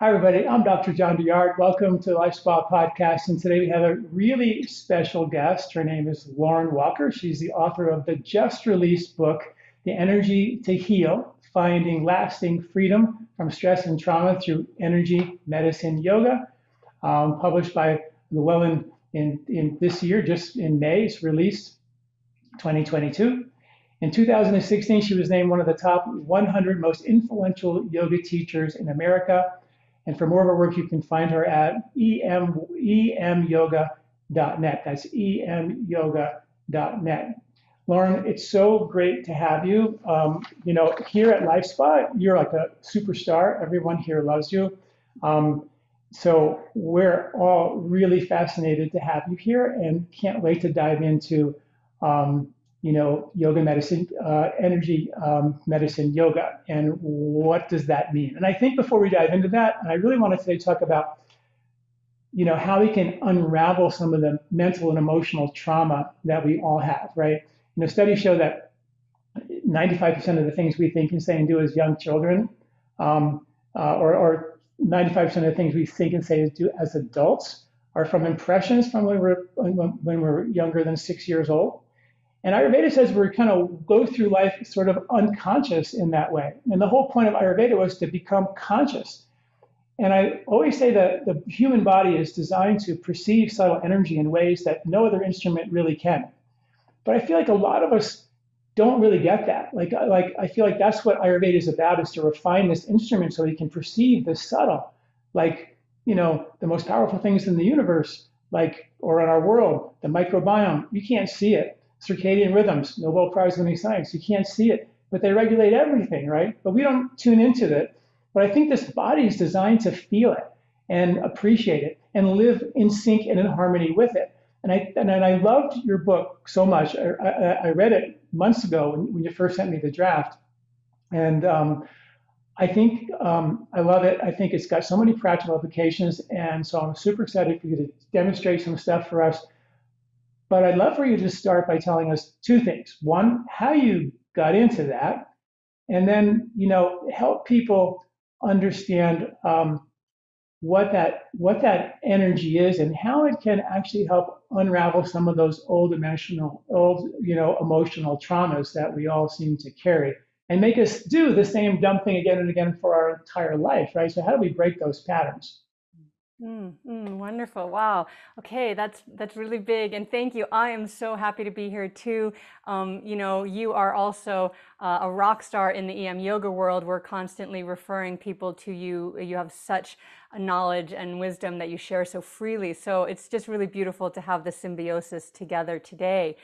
Hi, everybody. I'm Dr. John Douillard. Welcome to Life Spa Podcast. And today we have a really special guest. Her name is Lauren Walker. She's the author of the just released book, The Energy to Heal Finding Lasting Freedom from Stress and Trauma Through Energy, Medicine, Yoga, um, published by Llewellyn in, in this year, just in May. It's released 2022. In 2016, she was named one of the top 100 most influential yoga teachers in America. And for more of her work, you can find her at em, emyoga.net. That's emyoga.net. Lauren, it's so great to have you. Um, you know, here at Life Spa, you're like a superstar. Everyone here loves you. Um, so we're all really fascinated to have you here and can't wait to dive into um, you know, yoga medicine, uh, energy um, medicine, yoga, and what does that mean? And I think before we dive into that, I really want to today talk about, you know, how we can unravel some of the mental and emotional trauma that we all have, right? You know, studies show that 95% of the things we think and say and do as young children, um, uh, or, or 95% of the things we think and say and do as adults, are from impressions from when we're when we're younger than six years old and Ayurveda says we kind of go through life sort of unconscious in that way. And the whole point of Ayurveda was to become conscious. And I always say that the human body is designed to perceive subtle energy in ways that no other instrument really can. But I feel like a lot of us don't really get that. Like, like I feel like that's what Ayurveda is about, is to refine this instrument so we can perceive the subtle, like, you know, the most powerful things in the universe, like, or in our world, the microbiome. You can't see it circadian rhythms, Nobel Prize winning science. You can't see it, but they regulate everything, right? But we don't tune into it. But I think this body is designed to feel it and appreciate it and live in sync and in harmony with it. And I and I loved your book so much. I, I, I read it months ago when, when, you first sent me the draft, and um, I think um, I love it. I think it's got so many practical applications, and so I'm super excited for you to demonstrate some stuff for us but I'd love for you to start by telling us two things. One, how you got into that, and then you know help people understand um, what that what that energy is and how it can actually help unravel some of those old emotional old you know emotional traumas that we all seem to carry and make us do the same dumb thing again and again for our entire life right? So how do we break those patterns Mm, mm, wonderful. Wow. Okay, that's that's really big, and thank you. I am so happy to be here too. Um, you know, you are also uh, a rock star in the EM yoga world. We're constantly referring people to you. You have such knowledge and wisdom that you share so freely. So it's just really beautiful to have the symbiosis together today.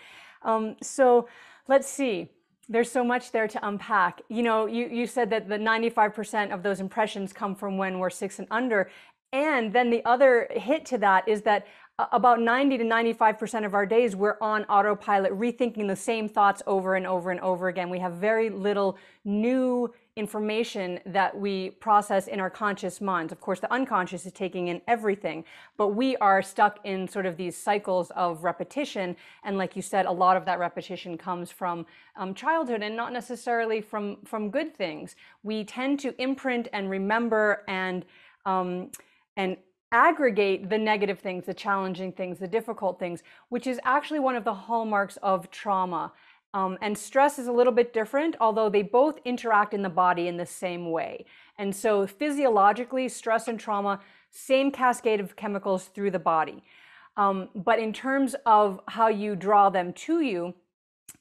Um, so let's see there's so much there to unpack. You know, you, you said that the 95% of those impressions come from when we're six and under. And then the other hit to that is that about 90 to 95% of our days, we're on autopilot, rethinking the same thoughts over and over and over again. We have very little new information that we process in our conscious minds. Of course, the unconscious is taking in everything, but we are stuck in sort of these cycles of repetition. And like you said, a lot of that repetition comes from um, childhood and not necessarily from, from good things. We tend to imprint and remember and um, and aggregate the negative things, the challenging things, the difficult things, which is actually one of the hallmarks of trauma. Um, and stress is a little bit different, although they both interact in the body in the same way. And so, physiologically, stress and trauma, same cascade of chemicals through the body. Um, but in terms of how you draw them to you,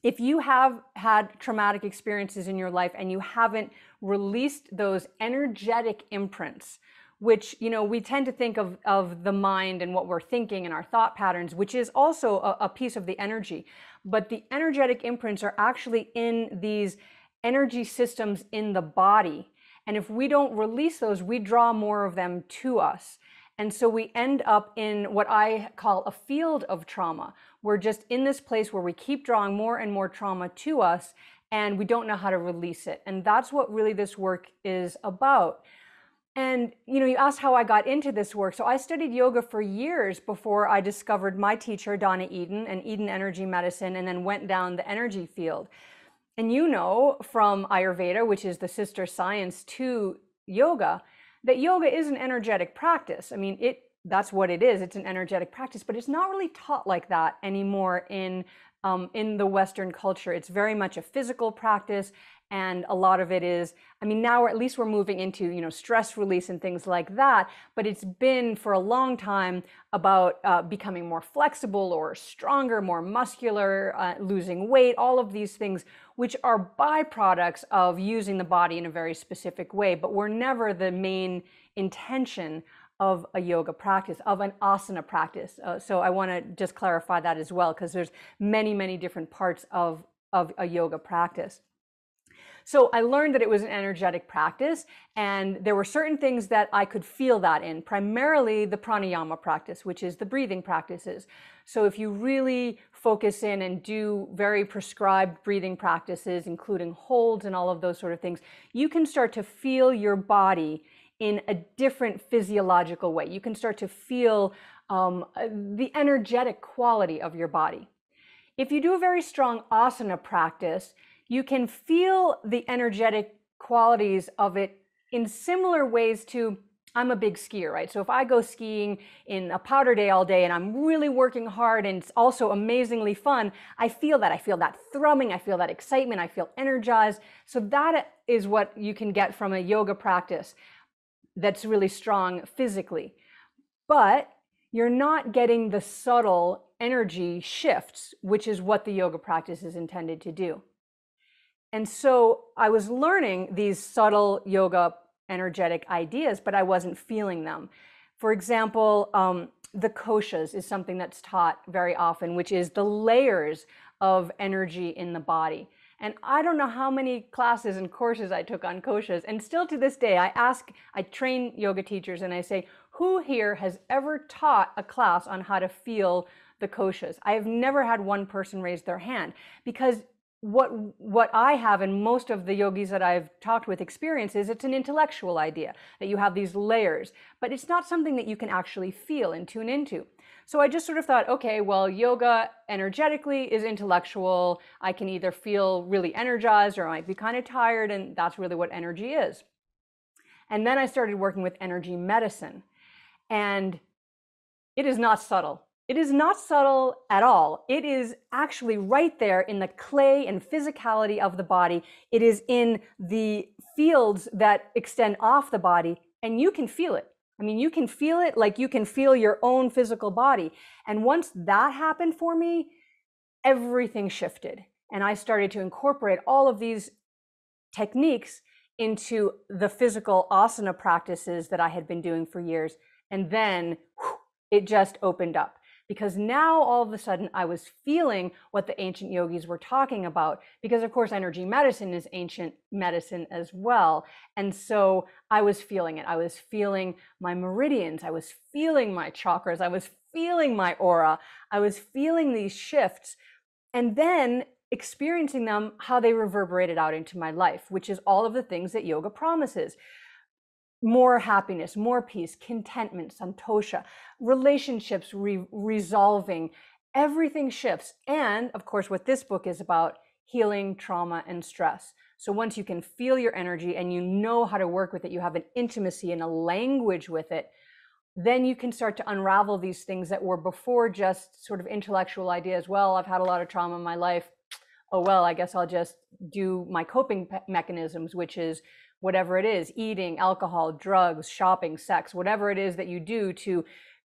if you have had traumatic experiences in your life and you haven't released those energetic imprints, which you know we tend to think of of the mind and what we're thinking and our thought patterns which is also a, a, piece of the energy but the energetic imprints are actually in these energy systems in the body and if we don't release those we draw more of them to us and so we end up in what I call a field of trauma. We're just in this place where we keep drawing more and more trauma to us and we don't know how to release it. And that's what really this work is about. And you know, you asked how I got into this work. So I studied yoga for years before I discovered my teacher, Donna Eden, and Eden Energy Medicine, and then went down the energy field. And you know from Ayurveda, which is the sister science to yoga, that yoga is an energetic practice. I mean, it that's what it is. It's an energetic practice, but it's not really taught like that anymore in um, in the Western culture. It's very much a physical practice, and a lot of it is. I mean, now at least we're moving into you know stress release and things like that. But it's been for a long time about uh, becoming more flexible or stronger, more muscular, uh, losing weight, all of these things, which are byproducts of using the body in a very specific way, but were never the main intention of a yoga practice, of an asana practice. Uh, so I want to just clarify that as well, because there's many, many different parts of, of a yoga practice. So I learned that it was an energetic practice, and there were certain things that I could feel that in, primarily the pranayama practice, which is the breathing practices. So if you really focus in and do very prescribed breathing practices, including holds and all of those sort of things, you can start to feel your body in a different physiological way. You can start to feel um, uh, the energetic quality of your body. If you do a very strong asana practice, you can feel the energetic qualities of it in similar ways to I'm a big skier, right? So if I go skiing in a powder day all day and I'm really working hard and it's also amazingly fun, I feel that. I feel that thrumming, I feel that excitement, I feel energized. So that is what you can get from a yoga practice that's really strong physically. But you're not getting the subtle energy shifts, which is what the yoga practice is intended to do. And so I was learning these subtle yoga energetic ideas, but I wasn't feeling them. For example, um, the koshas is something that's taught very often, which is the layers of energy in the body. And I don't know how many classes and courses I took on koshas. And still to this day, I ask, I train yoga teachers and I say, who here has ever taught a class on how to feel the koshas? I have never had one person raise their hand because what what I have and most of the yogis that I've talked with experience is it's an intellectual idea that you have these layers, but it's not something that you can actually feel and tune into. So I just sort of thought, okay, well, yoga energetically is intellectual. I can either feel really energized or I might be kind of tired, and that's really what energy is. And then I started working with energy medicine, and it is not subtle. It is not subtle at all. It is actually right there in the clay and physicality of the body. It is in the fields that extend off the body, and you can feel it. I mean, you can feel it like you can feel your own physical body. And once that happened for me, everything shifted. And I started to incorporate all of these techniques into the physical asana practices that I had been doing for years. And then whew, it just opened up because now all of a sudden I was feeling what the ancient yogis were talking about. Because, of course, energy medicine is ancient medicine as well. And so I was feeling it. I was feeling my meridians, I was feeling my chakras, I was feeling my aura, I was feeling these shifts. And then experiencing them how they reverberated out into my life, which is all of the things that yoga promises more happiness, more peace, contentment, santosha, relationships re- resolving, everything shifts. And of course, what this book is about healing trauma and stress. So once you can feel your energy and you know how to work with it, you have an intimacy and a language with it, then you can start to unravel these things that were before just sort of intellectual ideas. Well, I've had a lot of trauma in my life. Oh, well, I guess I'll just do my coping mechanisms, which is whatever it is eating, alcohol, drugs, shopping, sex, whatever it is that you do to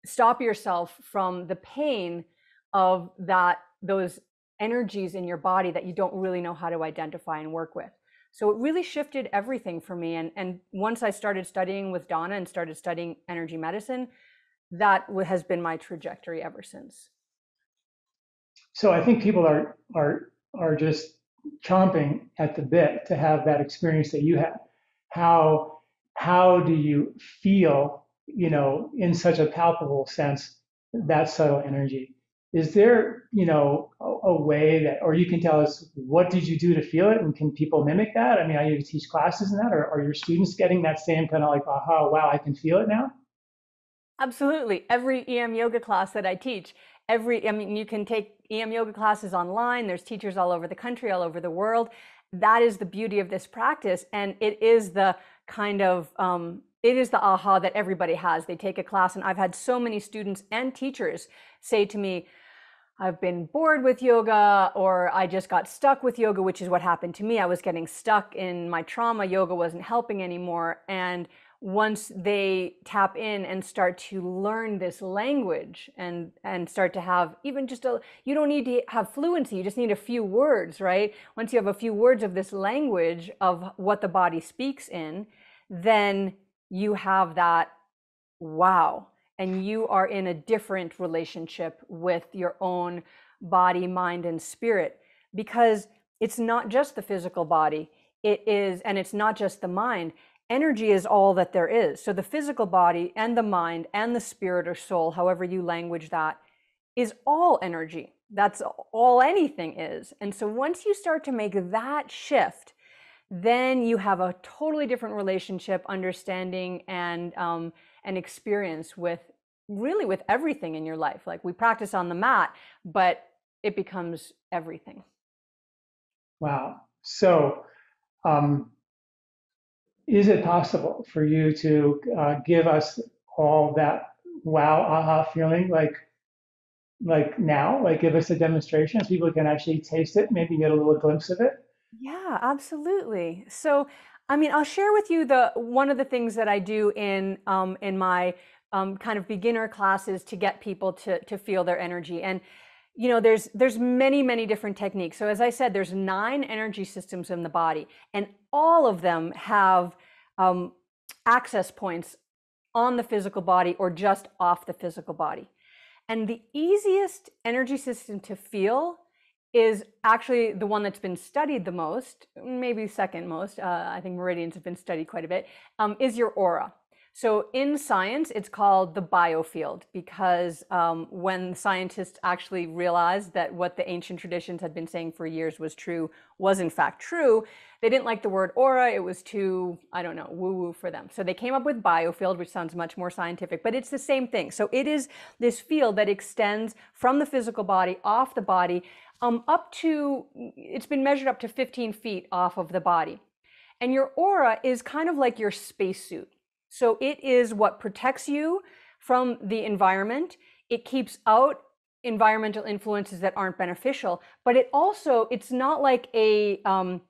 stop yourself from the pain of that those energies in your body that you don't really know how to identify and work with. So it really shifted everything for me. And, and once I started studying with Donna and started studying energy medicine, that has been my trajectory ever since. So I think people are are are just chomping at the bit to have that experience that you had how how do you feel you know in such a palpable sense that subtle energy? Is there you know a, a, way that or you can tell us what did you do to feel it? And can people mimic that? I mean are you teach classes in that? Or are your students getting that same kind of like aha wow i can feel it now absolutely. Every em yoga class that i teach every i mean you can take em yoga classes online. There's teachers all over the country all over the world that is the beauty of this practice and it is the kind of um, it is the aha that everybody has. They take a class, and I've had so many students and teachers say to me, I've been bored with yoga, or I just got stuck with yoga, which is what happened to me. I was getting stuck in my trauma. Yoga wasn't helping anymore. And once they tap in and start to learn this language and and start to have even just a you don't need to have fluency you just need a few words right? Once you have a few words of this language of what the body speaks in then you have that wow. And you are in a different relationship with your own body mind and spirit because it's not just the physical body. It is and it's not just the mind energy is all that there is. So the physical body and the mind and the spirit or soul, however you language that, is all energy. That's all anything is. And so once you start to make that shift, then you have a totally different relationship, understanding, and um, and experience with really with everything in your life. Like we practice on the mat, but it becomes everything. Wow. So um, is it possible for you to uh, give us all that wow aha feeling like like now? Like give us a demonstration so people can actually taste it maybe get a little glimpse of it? Yeah absolutely. So i mean i'll share with you the one of the things that i do in um, in my um, kind of beginner classes to get people to to feel their energy. And you know there's there's many many different techniques. So as i said there's nine energy systems in the body and all of them have um, access points on the physical body or just off the physical body. And the easiest energy system to feel is actually the one that's been studied the most maybe second most uh, i think meridians have been studied quite a bit um, is your aura so in science, it's called the biofield because um, when scientists actually realized that what the ancient traditions had been saying for years was true was in fact true, they didn't like the word aura. It was too, I don't know, woo woo for them. So they came up with biofield, which sounds much more scientific, but it's the same thing. So it is this field that extends from the physical body, off the body, um, up to, it's been measured up to 15 feet off of the body. And your aura is kind of like your spacesuit. So it is what protects you from the environment. It keeps out environmental influences that aren't beneficial, but it also, it's not like a, um,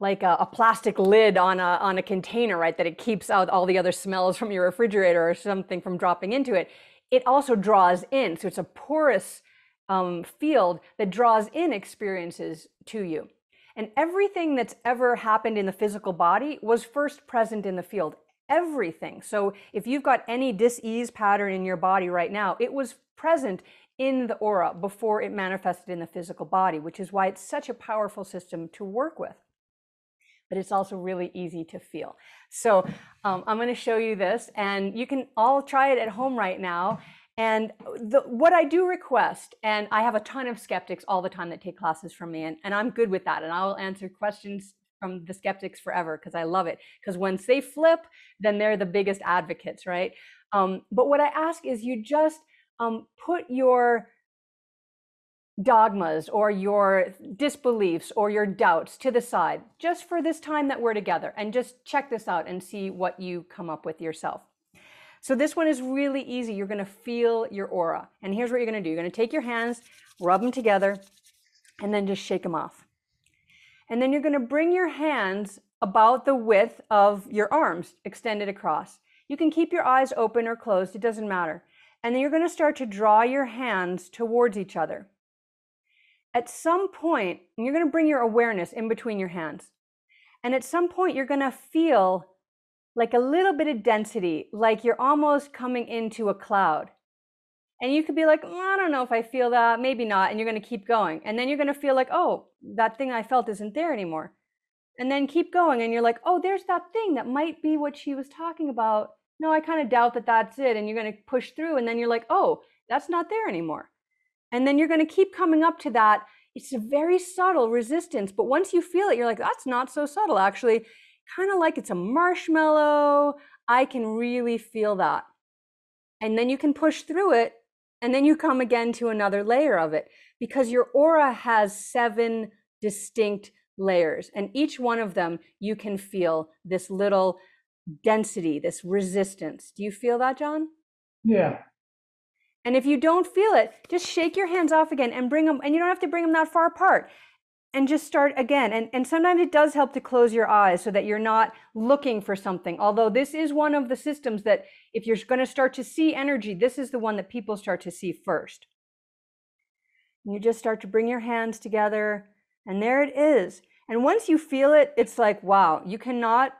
like a, a, plastic lid on a, on a container, right? That it keeps out all the other smells from your refrigerator or something from dropping into it. It also draws in. So it's a porous um, field that draws in experiences to you. And everything that's ever happened in the physical body was first present in the field everything. So if you've got any dis-ease pattern in your body right now, it was present in the aura before it manifested in the physical body, which is why it's such a powerful system to work with. But it's also really easy to feel. So um, I'm going to show you this, and you can all try it at home right now. And the, what I do request, and I have a ton of skeptics all the time that take classes from me, and, and I'm good with that. And I will answer questions from the skeptics forever because I love it. Because once they flip, then they're the biggest advocates, right? Um, but what I ask is you just um, put your dogmas or your disbeliefs or your doubts to the side just for this time that we're together and just check this out and see what you come up with yourself. So this one is really easy. You're going to feel your aura. And here's what you're going to do. You're going to take your hands, rub them together, and then just shake them off. And then you're going to bring your hands about the width of your arms extended across. You can keep your eyes open or closed, it doesn't matter. And then you're going to start to draw your hands towards each other. At some point, you're going to bring your awareness in between your hands. And at some point, you're going to feel like a little bit of density, like you're almost coming into a cloud. And you could be like, well, I don't know if I feel that, maybe not. And you're going to keep going. And then you're going to feel like, oh, that thing I felt isn't there anymore. And then keep going. And you're like, oh, there's that thing that might be what she was talking about. No, I kind of doubt that that's it. And you're going to push through. And then you're like, oh, that's not there anymore. And then you're going to keep coming up to that. It's a very subtle resistance. But once you feel it, you're like, that's not so subtle, actually. Kind of like it's a marshmallow. I can really feel that. And then you can push through it and then you come again to another layer of it because your aura has seven distinct layers. And each one of them, you can feel this little density, this resistance. Do you feel that, John? Yeah. And if you don't feel it, just shake your hands off again and bring them, and you don't have to bring them that far apart. And just start again. And, and sometimes it does help to close your eyes so that you're not looking for something. Although this is one of the systems that, if you're going to start to see energy, this is the one that people start to see first. You just start to bring your hands together, and there it is. And once you feel it, it's like, wow, you cannot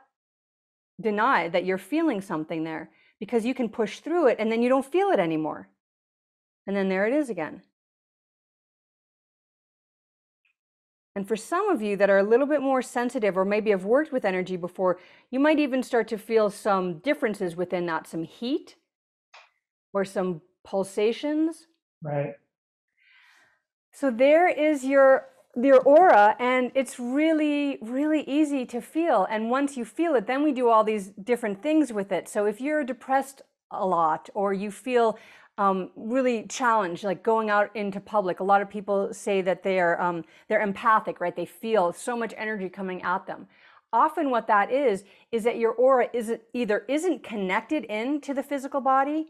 deny that you're feeling something there because you can push through it and then you don't feel it anymore. And then there it is again. And for some of you that are a little bit more sensitive or maybe have worked with energy before, you might even start to feel some differences within that, some heat or some pulsations. Right. So there is your your aura and it's really really easy to feel and once you feel it then we do all these different things with it so if you're depressed a lot or you feel um, really challenged, like going out into public. A lot of people say that they are um, they're empathic, right? They feel so much energy coming at them. Often, what that is is that your aura is either isn't connected into the physical body,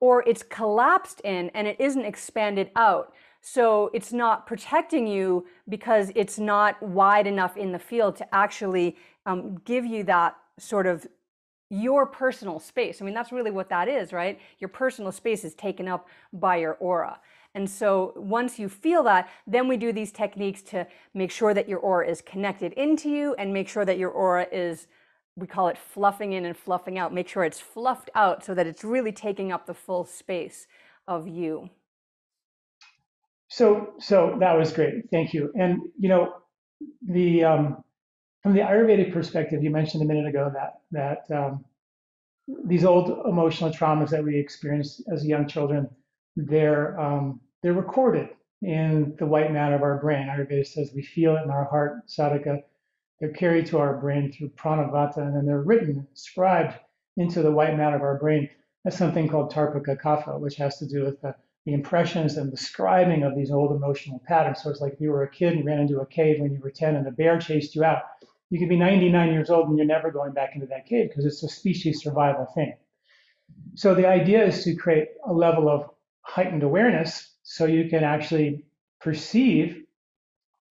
or it's collapsed in and it isn't expanded out. So it's not protecting you because it's not wide enough in the field to actually um, give you that sort of your personal space. I mean, that's really what that is, right? Your personal space is taken up by your aura. And so once you feel that, then we do these techniques to make sure that your aura is connected into you and make sure that your aura is, we call it fluffing in and fluffing out. Make sure it's fluffed out so that it's really taking up the full space of you. So, so that was great. Thank you. And, you know, the, um, from the Ayurvedic perspective, you mentioned a minute ago that that um, these old emotional traumas that we experienced as young children, they're um, they're recorded in the white matter of our brain. Ayurveda says we feel it in our heart, sadhaka. They're carried to our brain through pranavata, and then they're written, scribed into the white matter of our brain. That's something called Tarpaka Kapha, which has to do with the, the impressions and the scribing of these old emotional patterns. So it's like you were a kid and ran into a cave when you were 10 and a bear chased you out you could be 99 years old and you're never going back into that cave because it's a species survival thing. So the idea is to create a level of heightened awareness so you can actually perceive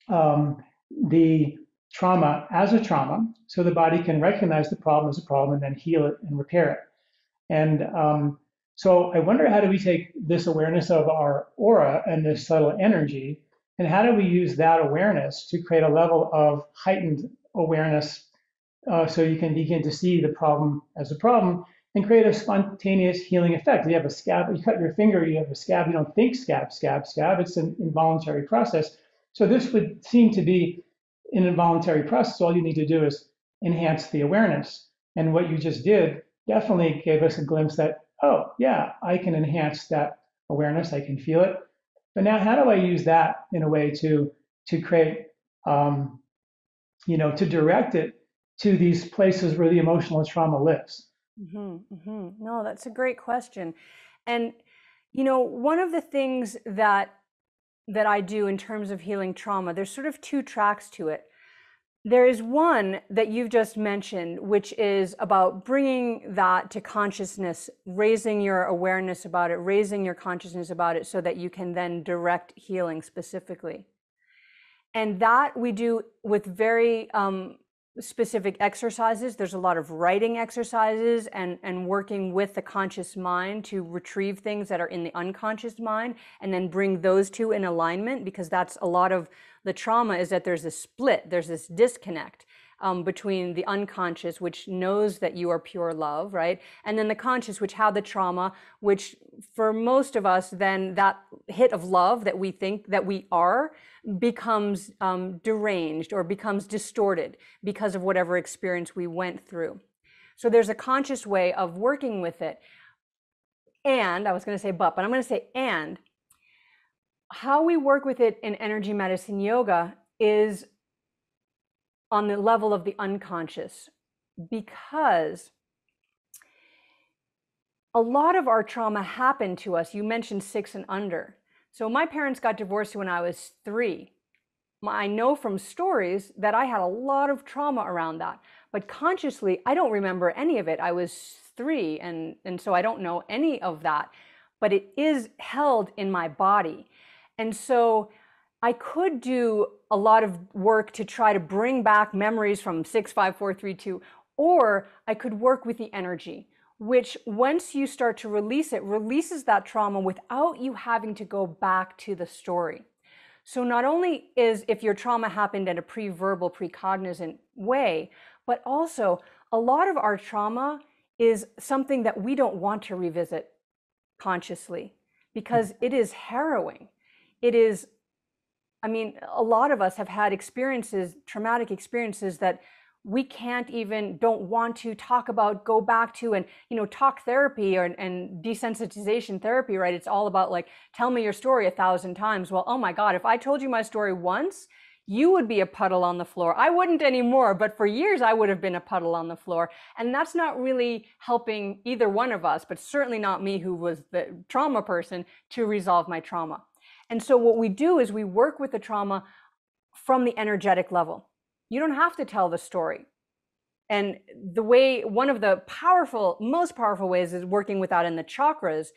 um, the trauma as a trauma so the body can recognize the problem as a problem and then heal it and repair it. And um, so I wonder how do we take this awareness of our aura and this subtle energy and how do we use that awareness to create a level of heightened awareness uh, so you can begin to see the problem as a problem and create a spontaneous healing effect. You have a scab, you cut your finger, you have a scab, you don't think scab, scab, scab. It's an involuntary process. So this would seem to be an involuntary process. All you need to do is enhance the awareness. And what you just did definitely gave us a glimpse that, oh, yeah, I can enhance that awareness. I can feel it. But now, how do I use that in a way to to create um, you know, to direct it to these places where the emotional trauma lives? Mm-hmm, mm-hmm. No, that's a great question. And, you know, one of the things that that I do in terms of healing trauma, there's sort of two tracks to it. There is one that you've just mentioned, which is about bringing that to consciousness, raising your awareness about it, raising your consciousness about it so that you can then direct healing specifically. And that we do with very um, specific exercises. There's a lot of writing exercises and, and working with the conscious mind to retrieve things that are in the unconscious mind and then bring those two in alignment because that's a lot of the trauma is that there's a split, there's this disconnect um, between the unconscious, which knows that you are pure love, right? And then the conscious, which had the trauma, which for most of us, then that hit of love that we think that we are becomes um, deranged or becomes distorted because of whatever experience we went through. So there's a conscious way of working with it. And I was going to say but, but I'm going to say and. How we work with it in energy medicine yoga is on the level of the unconscious because a lot of our trauma happened to us. You mentioned six and under. So my parents got divorced when I was three. I know from stories that I had a lot of trauma around that. But consciously, I don't remember any of it. I was three, and, and so I don't know any of that. But it is held in my body. And so I could do a lot of work to try to bring back memories from 65432, or I could work with the energy, which once you start to release it, releases that trauma without you having to go back to the story. So not only is if your trauma happened in a pre-verbal, pre-cognizant way, but also a lot of our trauma is something that we don't want to revisit consciously because it is harrowing. It is I mean, a lot of us have had experiences, traumatic experiences that we can't even don't want to talk about go back to and you know talk therapy or, and desensitization therapy right? It's all about like tell me your story a thousand times. Well oh my god if i told you my story once you would be a puddle on the floor. I wouldn't anymore but for years i would have been a puddle on the floor. And that's not really helping either one of us but certainly not me who was the trauma person to resolve my trauma and so what we do is we work with the trauma from the energetic level. You don't have to tell the story. And the way, one of the powerful, most powerful ways is working with that in the chakras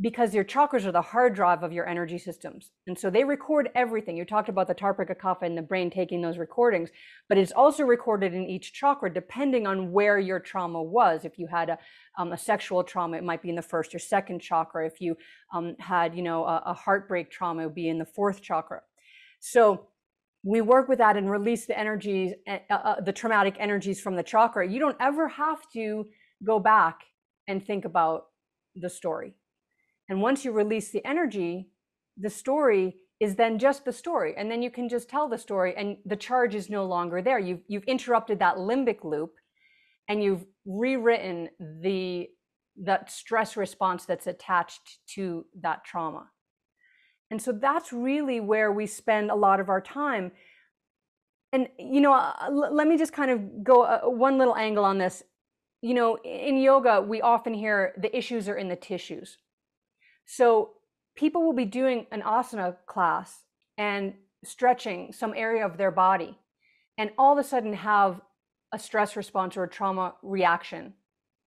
because your chakras are the hard drive of your energy systems. And so they record everything. You talked about the Tarpika Kapha in the brain taking those recordings, but it's also recorded in each chakra depending on where your trauma was. If you had a, um, a sexual trauma, it might be in the first or second chakra. If you um, had, you know, a, a heartbreak trauma, it would be in the fourth chakra. So we work with that and release the energies, uh, uh, the traumatic energies from the chakra. You don't ever have to go back and think about the story and once you release the energy, the story is then just the story. And then you can just tell the story and the charge is no longer there. You've, you've interrupted that limbic loop and you've rewritten the that stress response that's attached to that trauma. And so that's really where we spend a lot of our time. And, you know, uh, let me just kind of go uh, one little angle on this. You know, in yoga, we often hear the issues are in the tissues. So people will be doing an asana class and stretching some area of their body and all of a sudden have a stress response or a trauma reaction.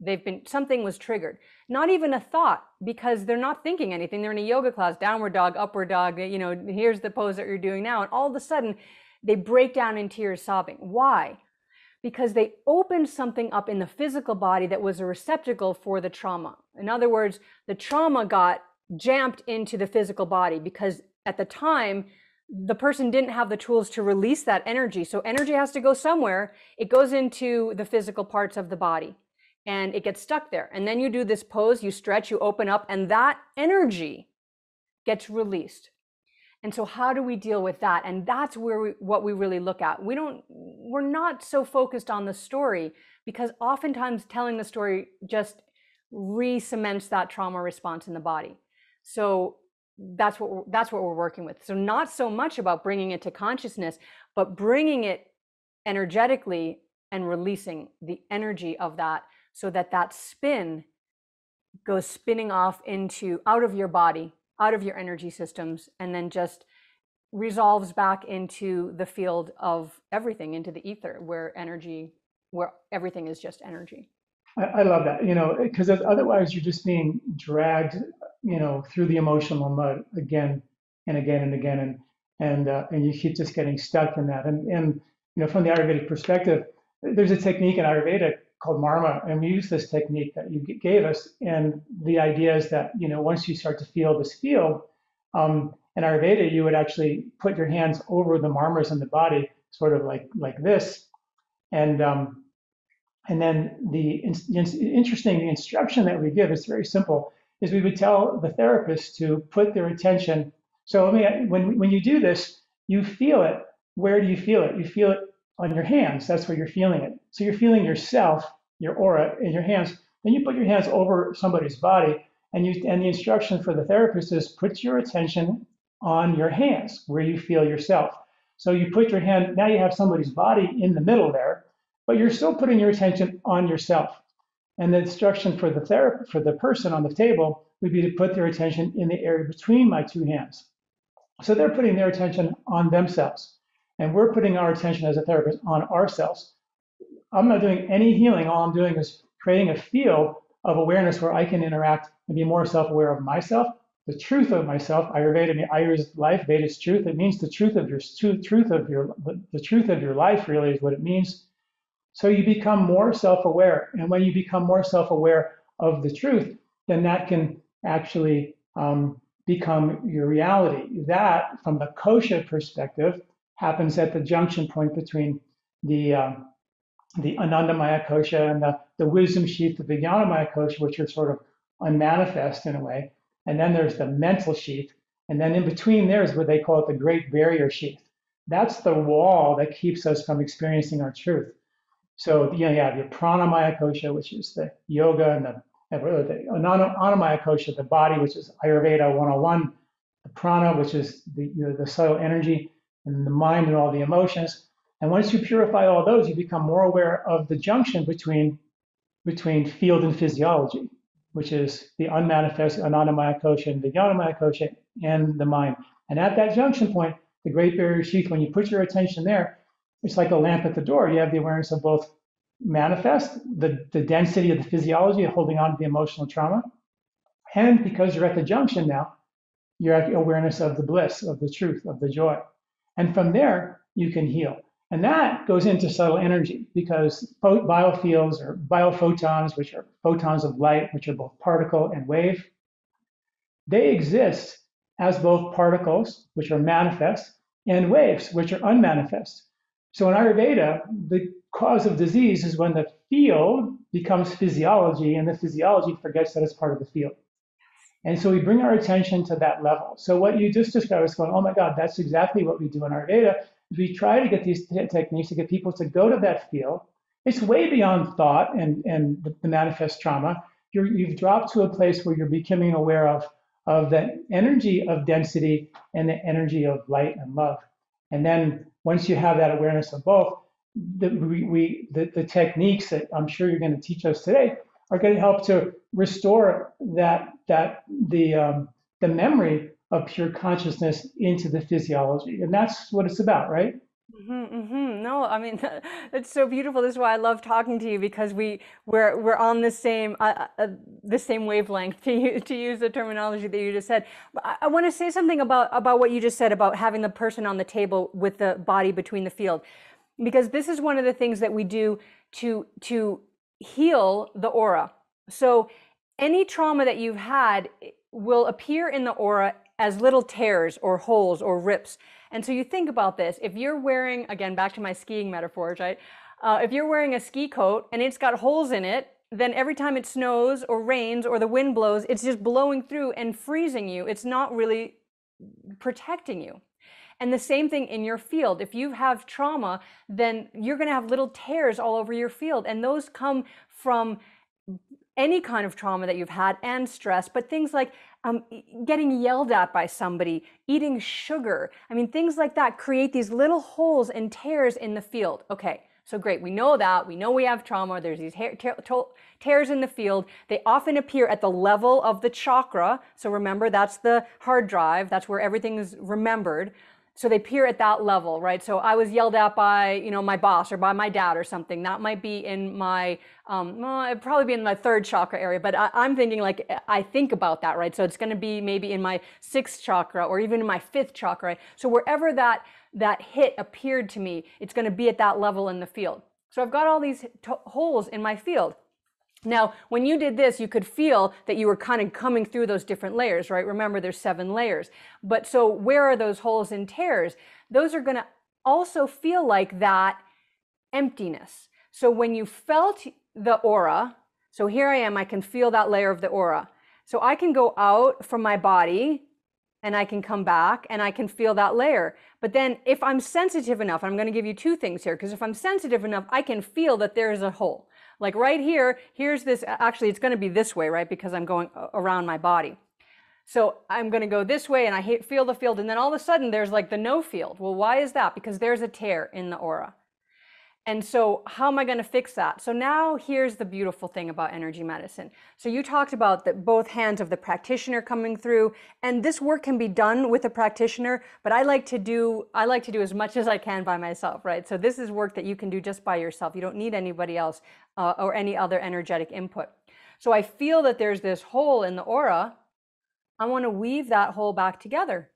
They've been, something was triggered. Not even a thought because they're not thinking anything. They're in a yoga class, downward dog, upward dog, you know, here's the pose that you're doing now. And all of a sudden they break down in tears sobbing. Why? Because they opened something up in the physical body that was a receptacle for the trauma. In other words, the trauma got jammed into the physical body because at the time the person didn't have the tools to release that energy. So energy has to go somewhere. It goes into the physical parts of the body and it gets stuck there. And then you do this pose you stretch you open up and that energy gets released. And so how do we deal with that? And that's where we, what we really look at. We don't we're not so focused on the story because oftentimes telling the story just re-cements that trauma response in the body so that's what we're, that's what we're working with. So not so much about bringing it to consciousness, but bringing it energetically and releasing the energy of that so that that spin goes spinning off into out of your body, out of your energy systems and then just resolves back into the field of everything into the ether where energy where everything is just energy. I, I love that, you know, because otherwise you're just being dragged you know, through the emotional mud again and again and again, and and uh, and you keep just getting stuck in that. And and you know, from the Ayurvedic perspective, there's a technique in Ayurveda called marma, and we use this technique that you gave us. And the idea is that you know, once you start to feel this field, um, in Ayurveda, you would actually put your hands over the marmas in the body, sort of like like this, and um, and then the, the interesting instruction that we give is very simple is we would tell the therapist to put their attention. So let me, when, when you do this, you feel it. Where do you feel it? You feel it on your hands. That's where you're feeling it. So you're feeling yourself, your aura in your hands. Then you put your hands over somebody's body, and you and the instruction for the therapist is put your attention on your hands where you feel yourself. So you put your hand, now you have somebody's body in the middle there, but you're still putting your attention on yourself. And the instruction for the therapist, for the person on the table would be to put their attention in the area between my two hands. So they're putting their attention on themselves. and we're putting our attention as a therapist on ourselves. I'm not doing any healing. All I'm doing is creating a field of awareness where I can interact and be more self-aware of myself, the truth of myself. Ayurveda, Ayurveda is life, Veda is truth. It means the truth of your truth of your the truth of your life really is what it means. So you become more self-aware, and when you become more self-aware of the truth, then that can actually um, become your reality. That, from the kosha perspective, happens at the junction point between the um, the Anandamaya kosha and the, the wisdom sheath, the Vijnanamaya kosha, which are sort of unmanifest in a way. And then there's the mental sheath. And then in between there is what they call it the great barrier sheath. That's the wall that keeps us from experiencing our truth. So you, know, you have your pranamaya kosha, which is the yoga, and the, the annamaya kosha, the body, which is Ayurveda 101, the prana, which is the, you know, the subtle energy, and the mind and all the emotions. And once you purify all those, you become more aware of the junction between, between field and physiology, which is the unmanifest anandamaya kosha and the vijnanamaya kosha and the mind. And at that junction point, the great barrier sheath, when you put your attention there, it's like a lamp at the door. You have the awareness of both manifest, the, the density of the physiology of holding on to the emotional trauma. And because you're at the junction now, you're at awareness of the bliss, of the truth, of the joy. And from there, you can heal. And that goes into subtle energy because biofields or biophotons, which are photons of light, which are both particle and wave, they exist as both particles, which are manifest, and waves, which are unmanifest. So in Ayurveda, the cause of disease is when the field becomes physiology and the physiology forgets that it's part of the field. And so we bring our attention to that level. So what you just described is going, oh my God, that's exactly what we do in Ayurveda. We try to get these t- techniques to get people to go to that field. It's way beyond thought and, and the, the manifest trauma. You're, you've dropped to a place where you're becoming aware of, of the energy of density and the energy of light and love. And then once you have that awareness of both, the, we, we the, the techniques that I'm sure you're going to teach us today are going to help to restore that that the um, the memory of pure consciousness into the physiology, and that's what it's about, right? Mm-hmm, mm-hmm. No, I mean it's so beautiful. This is why I love talking to you because we we're we're on the same uh, uh, the same wavelength to to use the terminology that you just said. I, I want to say something about about what you just said about having the person on the table with the body between the field, because this is one of the things that we do to to heal the aura. So any trauma that you've had will appear in the aura as little tears or holes or rips. And so you think about this, if you're wearing, again, back to my skiing metaphors, right? Uh, if you're wearing a ski coat and it's got holes in it, then every time it snows or rains or the wind blows, it's just blowing through and freezing you. It's not really protecting you. And the same thing in your field. If you have trauma, then you're going to have little tears all over your field. And those come from any kind of trauma that you've had and stress, but things like um, getting yelled at by somebody, eating sugar. I mean, things like that create these little holes and tears in the field. Okay, so great. We know that. We know we have trauma. There's these tears in the field. They often appear at the level of the chakra. So remember, that's the hard drive. That's where everything is remembered. So they peer at that level, right? So I was yelled at by, you know, my boss or by my dad or something. That might be in my, um, well, it'd probably be in my third chakra area, but I, am thinking like, I think about that, right? So it's going to be maybe in my sixth chakra or even in my fifth chakra. So wherever that, that hit appeared to me, it's going to be at that level in the field. So I've got all these holes in my field. Now, when you did this, you could feel that you were kind of coming through those different layers, right? Remember, there's seven layers. But so where are those holes and tears? Those are going to also feel like that emptiness. So when you felt the aura, so here I am, I can feel that layer of the aura. So I can go out from my body and I can come back and I can feel that layer. But then if I'm sensitive enough, I'm going to give you two things here, because if I'm sensitive enough, I can feel that there is a hole. Like right here, here's this, actually it's gonna be this way, right? Because I'm going around my body. So I'm gonna go this way and I feel the field and then all of a sudden there's like the no field. Well, why is that? Because there's a tear in the aura. And so, how am I going to fix that? So, now here's the beautiful thing about energy medicine. So, you talked about that both hands of the practitioner coming through, and this work can be done with a practitioner, but I like to do I like to do as much as I can by myself, right? So, this is work that you can do just by yourself. You don't need anybody else uh, or any other energetic input. So, I feel that there's this hole in the aura. I want to weave that hole back together.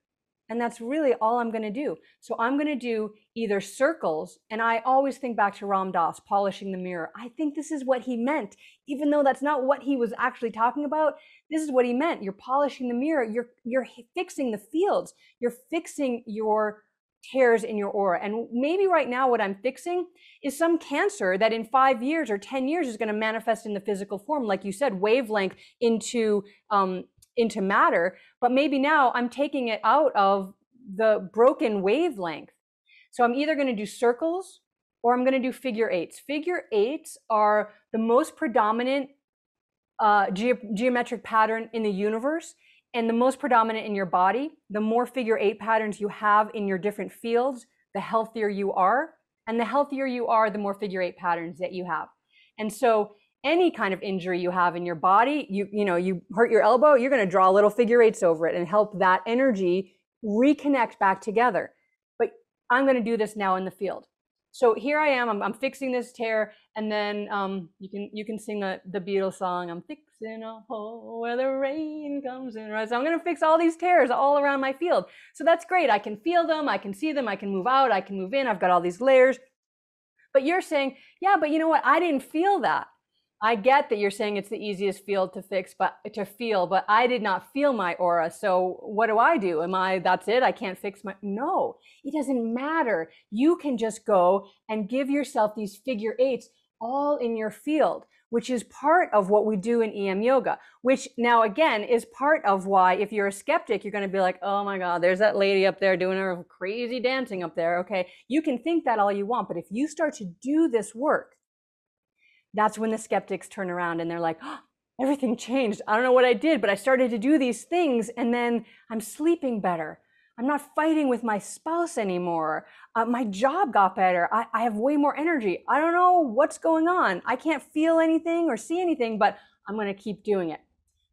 And that's really all I'm going to do. So I'm going to do either circles, and I always think back to Ram Dass polishing the mirror. I think this is what he meant, even though that's not what he was actually talking about. This is what he meant. You're polishing the mirror. You're you're fixing the fields. You're fixing your tears in your aura. And maybe right now, what I'm fixing is some cancer that in five years or 10 years is going to manifest in the physical form, like you said, wavelength into um, into matter, but maybe now I'm taking it out of the broken wavelength. So I'm either going to do circles or I'm going to do figure eights. Figure eights are the most predominant uh, ge- geometric pattern in the universe and the most predominant in your body. The more figure eight patterns you have in your different fields, the healthier you are. And the healthier you are, the more figure eight patterns that you have. And so any kind of injury you have in your body, you you know, you hurt your elbow, you're going to draw little figure eights over it and help that energy reconnect back together. But I'm going to do this now in the field. So here I am. I'm, I'm fixing this tear, and then um, you can you can sing the the Beatles song. I'm fixing a hole where the rain comes in. Right. So I'm to fix all these tears all around my field. So that's great. I can feel them. I can see them. I can move out. I can move in. I've got all these layers. But you're saying, yeah, but you know what? I didn't feel that. I get that you're saying it's the easiest field to fix, but to feel, but I did not feel my aura. So what do I do? Am I, that's it? I can't fix my, no, it doesn't matter. You can just go and give yourself these figure eights all in your field, which is part of what we do in EM yoga, which now again is part of why if you're a skeptic, you're going to be like, oh my God, there's that lady up there doing her crazy dancing up there. Okay. You can think that all you want, but if you start to do this work, that's when the skeptics turn around and they're like, oh, everything changed. I don't know what I did, but I started to do these things and then I'm sleeping better. I'm not fighting with my spouse anymore. Uh, my job got better. I, I have way more energy. I don't know what's going on. I can't feel anything or see anything, but I'm going to keep doing it.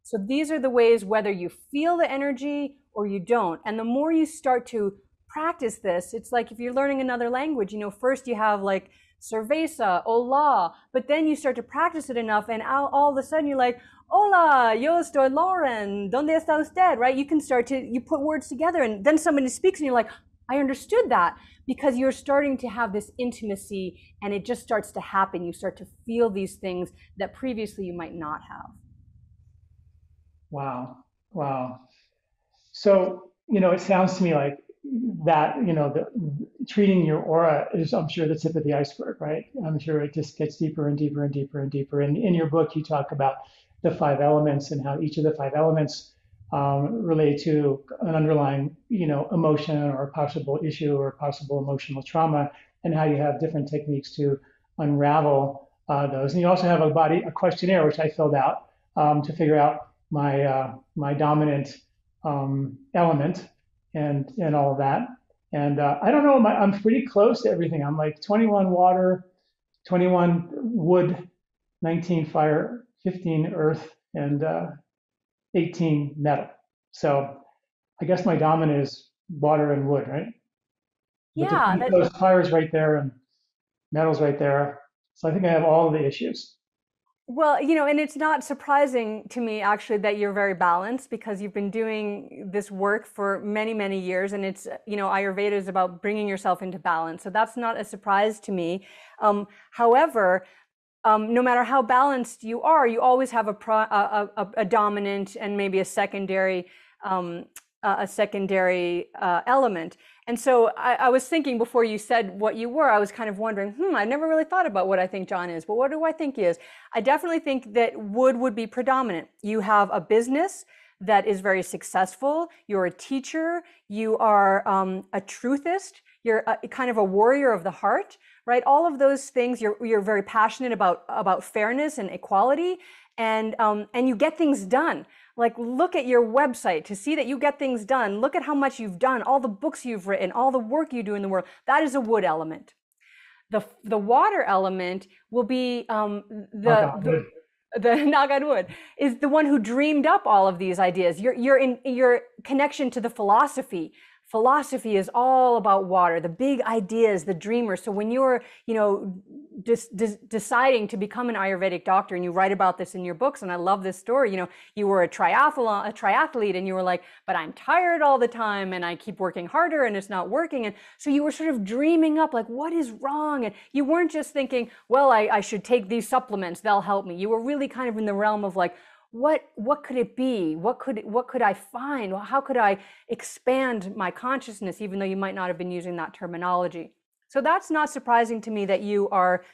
So these are the ways whether you feel the energy or you don't. And the more you start to practice this, it's like if you're learning another language, you know, first you have like cerveza, hola. But then you start to practice it enough, and all, all of a sudden you're like, hola, yo estoy Lauren, ¿dónde está usted? Right? You can start to, you put words together, and then somebody speaks, and you're like, I understood that because you're starting to have this intimacy and it just starts to happen. You start to feel these things that previously you might not have. Wow. Wow. So, you know, it sounds to me like that you know the, treating your aura is i'm sure the tip of the iceberg right? I'm sure it just gets deeper and deeper and deeper and deeper. And in your book you talk about the five elements and how each of the five elements um, relate to an underlying you know emotion or a possible issue or possible emotional trauma and how you have different techniques to unravel uh, those. And you also have a body a questionnaire which i filled out um, to figure out my uh, my dominant um, element and and all of that. And uh, I don't know, my, I'm pretty close to everything. I'm like 21 water, 21 wood, 19 fire, 15 earth, and uh, 18 metal. So I guess my dominant is water and wood, right? Yeah. But those fires right there and metals right there. So I think I have all of the issues. Well, you know, and it's not surprising to me actually that you're very balanced because you've been doing this work for many, many years. And it's, you know, Ayurveda is about bringing yourself into balance. So that's not a surprise to me. Um, however, um, no matter how balanced you are, you always have a, pro, a, a, a dominant and maybe a secondary um, a secondary uh, element. And so I, I, was thinking before you said what you were, I was kind of wondering, hmm, I never really thought about what I think John is, but what do I think he is? I definitely think that wood would be predominant. You have a business that is very successful. You're a teacher. You are um, a truthist. You're a, kind of a warrior of the heart, right? All of those things. You're you're very passionate about about fairness and equality, and um, and you get things done. Like, look at your website to see that you get things done. Look at how much you've done, all the books you've written, all the work you do in the world. That is a wood element. the the water element will be um, the, the the knock on wood is the one who dreamed up all of these ideas. Your your in your connection to the philosophy philosophy is all about water, the big ideas, the dreamers. So when you're, you know, just deciding to become an Ayurvedic doctor, and you write about this in your books, and I love this story. You know, you were a triathlon, a triathlete, and you were like, but I'm tired all the time, and I keep working harder, and it's not working. And so you were sort of dreaming up, like, what is wrong? And you weren't just thinking, well, I, I should take these supplements; they'll help me. You were really kind of in the realm of like, what what could it be? What could what could i find? How could i expand my consciousness even though you might not have been using that terminology? So that's not surprising to me that you are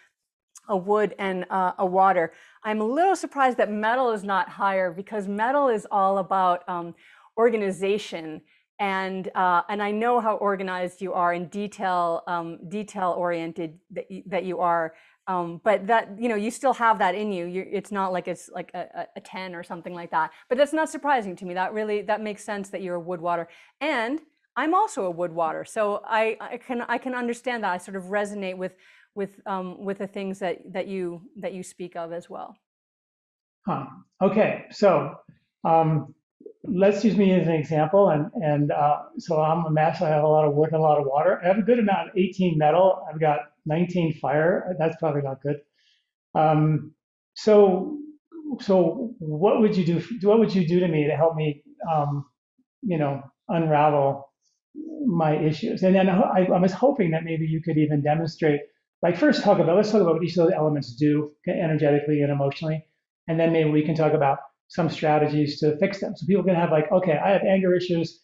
a wood and uh, a water. I'm a little surprised that metal is not higher because metal is all about um, organization. And uh, and I know how organized you are and detail um, detail oriented that that you are. Um, but that you know you still have that in you. You're, it's not like it's like a, a, 10 or something like that. But that's not surprising to me. That really that makes sense that you're a wood water. And I'm also a wood water, so I, I can I can understand that. I sort of resonate with with um, with the things that that you that you speak of as well. Huh. Okay, so um, let's use me as an example. And and uh, so I'm a mess. I have a lot of wood and a lot of water. I have a good amount of 18 metal. I've got 19 fire. That's probably not good. Um, so, so what would you do? What would you do to me to help me, um, you know, unravel my issues? And then I, I was hoping that maybe you could even demonstrate. Like first, talk about let's talk about what each of those elements do energetically and emotionally, and then maybe we can talk about some strategies to fix them. So people can have like, okay, I have anger issues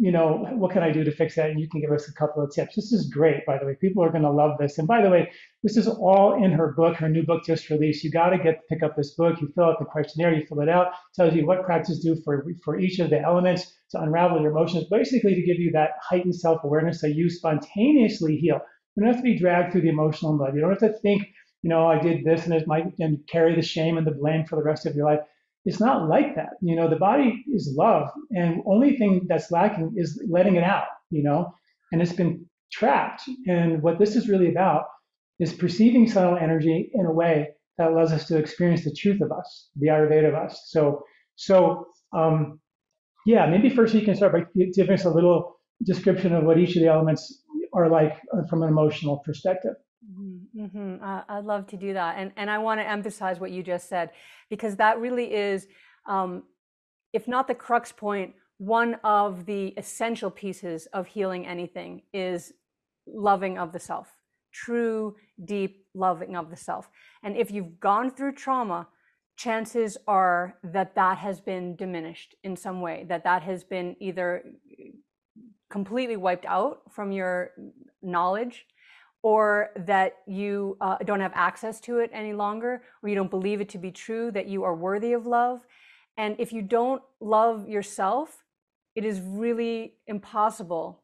you know, what can I do to fix that? And you can give us a couple of tips. This is great, by the way. People are going to love this. And by the way, this is all in her book, her new book just released. You got to get pick up this book. You fill out the questionnaire, you fill it out, tells you what practices do for for each of the elements to unravel your emotions, basically to give you that heightened self-awareness so you spontaneously heal. You don't have to be dragged through the emotional mud. You don't have to think, you know, I did this and it might and carry the shame and the blame for the rest of your life. It's not like that. You know, the body is love, and only thing that's lacking is letting it out. You know, and it's been trapped. And what this is really about is perceiving subtle energy in a way that allows us to experience the truth of us, the Ayurveda of us. So, so um, yeah, maybe first you can start by giving us a little description of what each of the elements are like uh, from an emotional perspective. Mm-hmm. Uh, I'd love to do that. And, and I want to emphasize what you just said, because that really is, um, if not the crux point, one of the essential pieces of healing anything is loving of the self, true, deep loving of the self. And if you've gone through trauma, chances are that that has been diminished in some way, that that has been either completely wiped out from your knowledge or that you uh, don't have access to it any longer, or you don't believe it to be true, that you are worthy of love. And if you don't love yourself, it is really impossible.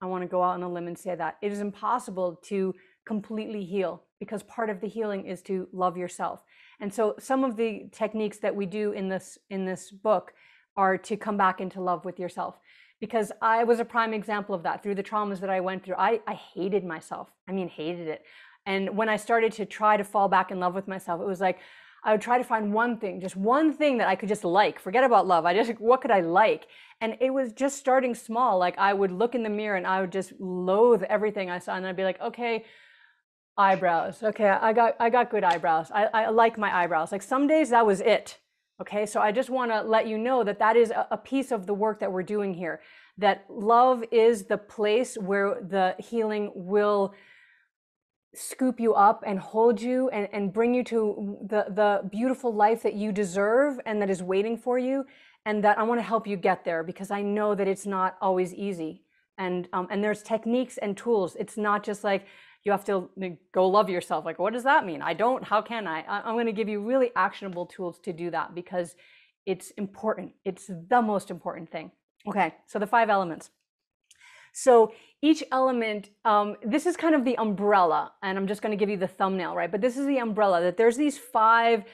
I want to go out on a limb and say that it is impossible to completely heal because part of the healing is to love yourself. And so some of the techniques that we do in this in this book are to come back into love with yourself because I was a prime example of that through the traumas that I went through. I, I hated myself. I mean, hated it. And when I started to try to fall back in love with myself, it was like I would try to find one thing, just one thing that I could just like. Forget about love. I just, what could I like? And it was just starting small. Like I would look in the mirror and I would just loathe everything I saw. And I'd be like, okay, eyebrows. Okay, I got, I got good eyebrows. I, I like my eyebrows. Like some days that was it. Okay, so I just want to let you know that that is a piece of the work that we're doing here. That love is the place where the healing will scoop you up and hold you and, and bring you to the, the beautiful life that you deserve and that is waiting for you. And that I want to help you get there because I know that it's not always easy. And, um, and there's techniques and tools. It's not just like, you have to go love yourself. Like, what does that mean? I don't. How can I? I'm going to give you really actionable tools to do that because it's important. It's the most important thing. Okay, so the five elements. So each element, um, this is kind of the umbrella, and I'm just going to give you the thumbnail, right? But this is the umbrella that there's these five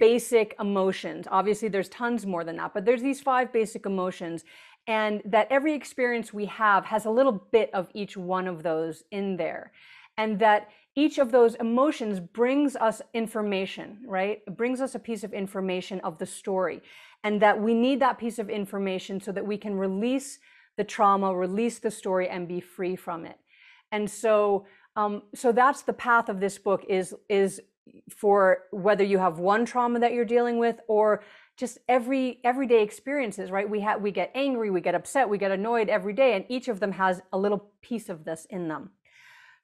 basic emotions. Obviously, there's tons more than that, but there's these five basic emotions, and that every experience we have has a little bit of each one of those in there and that each of those emotions brings us information, right? It brings us a piece of information of the story. And that we need that piece of information so that we can release the trauma, release the story, and be free from it. And so, um, so that's the path of this book is is for whether you have one trauma that you're dealing with or just every everyday experiences right we have we get angry we get upset we get annoyed every day and each of them has a little piece of this in them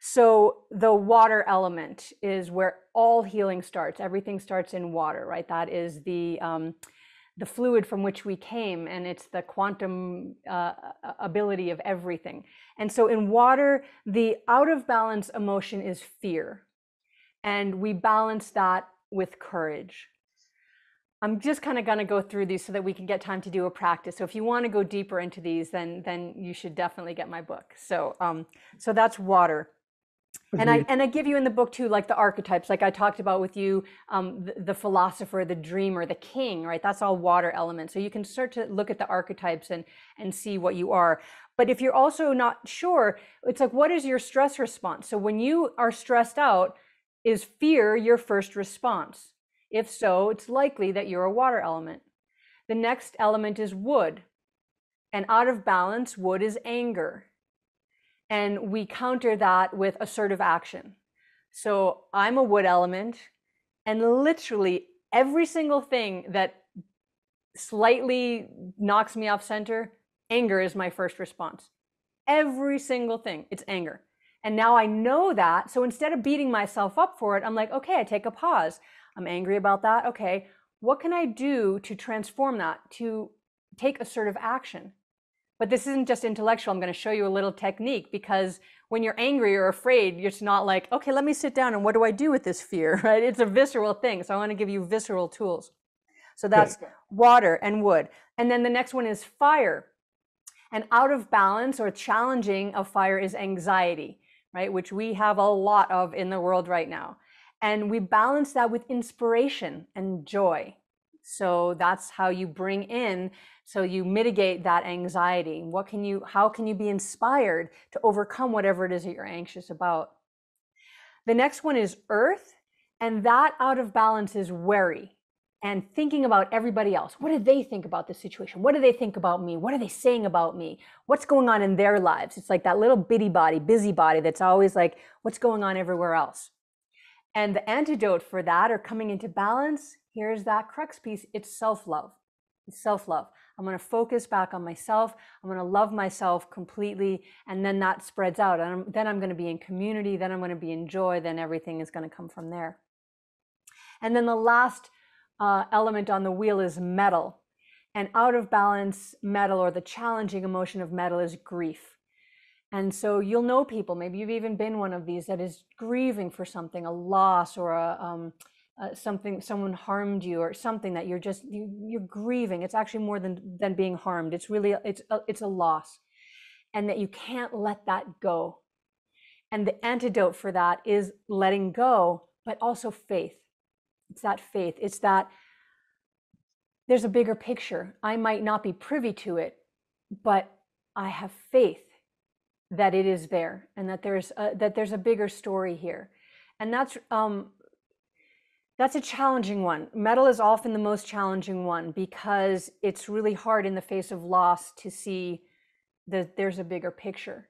so the water element is where all healing starts. Everything starts in water, right? That is the um, the fluid from which we came, and it's the quantum uh, ability of everything. And so in water, the out of balance emotion is fear, and we balance that with courage. I'm just kind of going to go through these so that we can get time to do a practice. So if you want to go deeper into these, then then you should definitely get my book. So um, so that's water and I and I give you in the book too, like the archetypes, like I talked about with you, um, the, the, philosopher, the dreamer, the king, right? That's all water elements. So you can start to look at the archetypes and and see what you are. But if you're also not sure, it's like what is your stress response? So when you are stressed out, is fear your first response? If so, it's likely that you're a water element. The next element is wood, and out of balance, wood is anger and we counter that with assertive action. So I'm a wood element, and literally every single thing that slightly knocks me off center, anger is my first response. Every single thing, it's anger. And now I know that. So instead of beating myself up for it, I'm like, okay, I take a pause. I'm angry about that. Okay, what can I do to transform that, to take assertive action? But this isn't just intellectual. I'm going to show you a little technique because when you're angry or afraid, it's not like, okay, let me sit down and what do I do with this fear, right? It's a visceral thing. So I want to give you visceral tools. So that's water and wood. And then the next one is fire. And out of balance or challenging of fire is anxiety, right? Which we have a lot of in the world right now. And we balance that with inspiration and joy. So that's how you bring in so you mitigate that anxiety. What can you how can you be inspired to overcome whatever it is that you're anxious about? The next one is earth, and that out of balance is worry and thinking about everybody else. What do they think about the situation? What do they think about me? What are they saying about me? What's going on in their lives? It's like that little bitty body, busy body that's always like, what's going on everywhere else? And the antidote for that or coming into balance, here's that crux piece it's self love. It's self love. I'm going to focus back on myself. I'm going to love myself completely. And then that spreads out. And I'm, then I'm going to be in community. Then I'm going to be in joy. Then everything is going to come from there. And then the last uh, element on the wheel is metal. And out of balance metal or the challenging emotion of metal is grief. And so you'll know people, maybe you've even been one of these that is grieving for something, a loss or a, um, uh, something someone harmed you or something that you're just you, you're grieving. It's actually more than than being harmed. It's really it's a, it's a loss. And that you can't let that go. And the antidote for that is letting go but also faith. It's that faith. It's that there's a bigger picture. I might not be privy to it but i have faith that it is there and that there's a, that there's a bigger story here. And that's um, that's a challenging one. Metal is often the most challenging one because it's really hard in the face of loss to see that there's a bigger picture.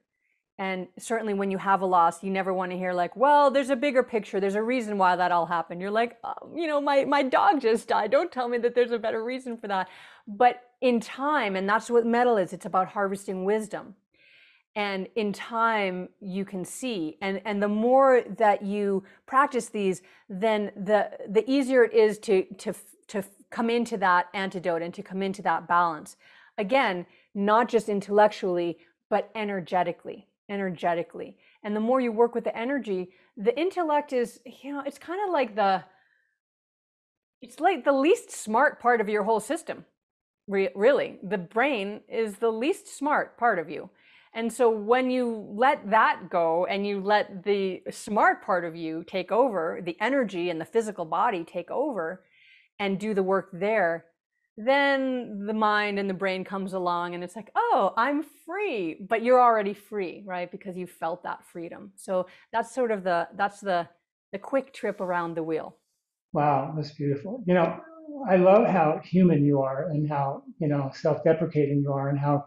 And certainly when you have a loss, you never want to hear like, well, there's a bigger picture. There's a reason why that all happened. You're like, oh, you know, my, my dog just died. Don't tell me that there's a better reason for that. But in time, and that's what metal is, it's about harvesting wisdom and in time you can see. And and the more that you practice these then the the easier it is to to to come into that antidote and to come into that balance. Again not just intellectually but energetically energetically. And the more you work with the energy the intellect is you know it's kind of like the it's like the least smart part of your whole system really. The brain is the least smart part of you and so when you let that go and you let the smart part of you take over, the energy and the physical body take over and do the work there, then the mind and the brain comes along and it's like oh i'm free. But you're already free right? Because you felt that freedom. So that's sort of the that's the the quick trip around the wheel. Wow that's beautiful. You know i love how human you are and how you know self-deprecating you are and how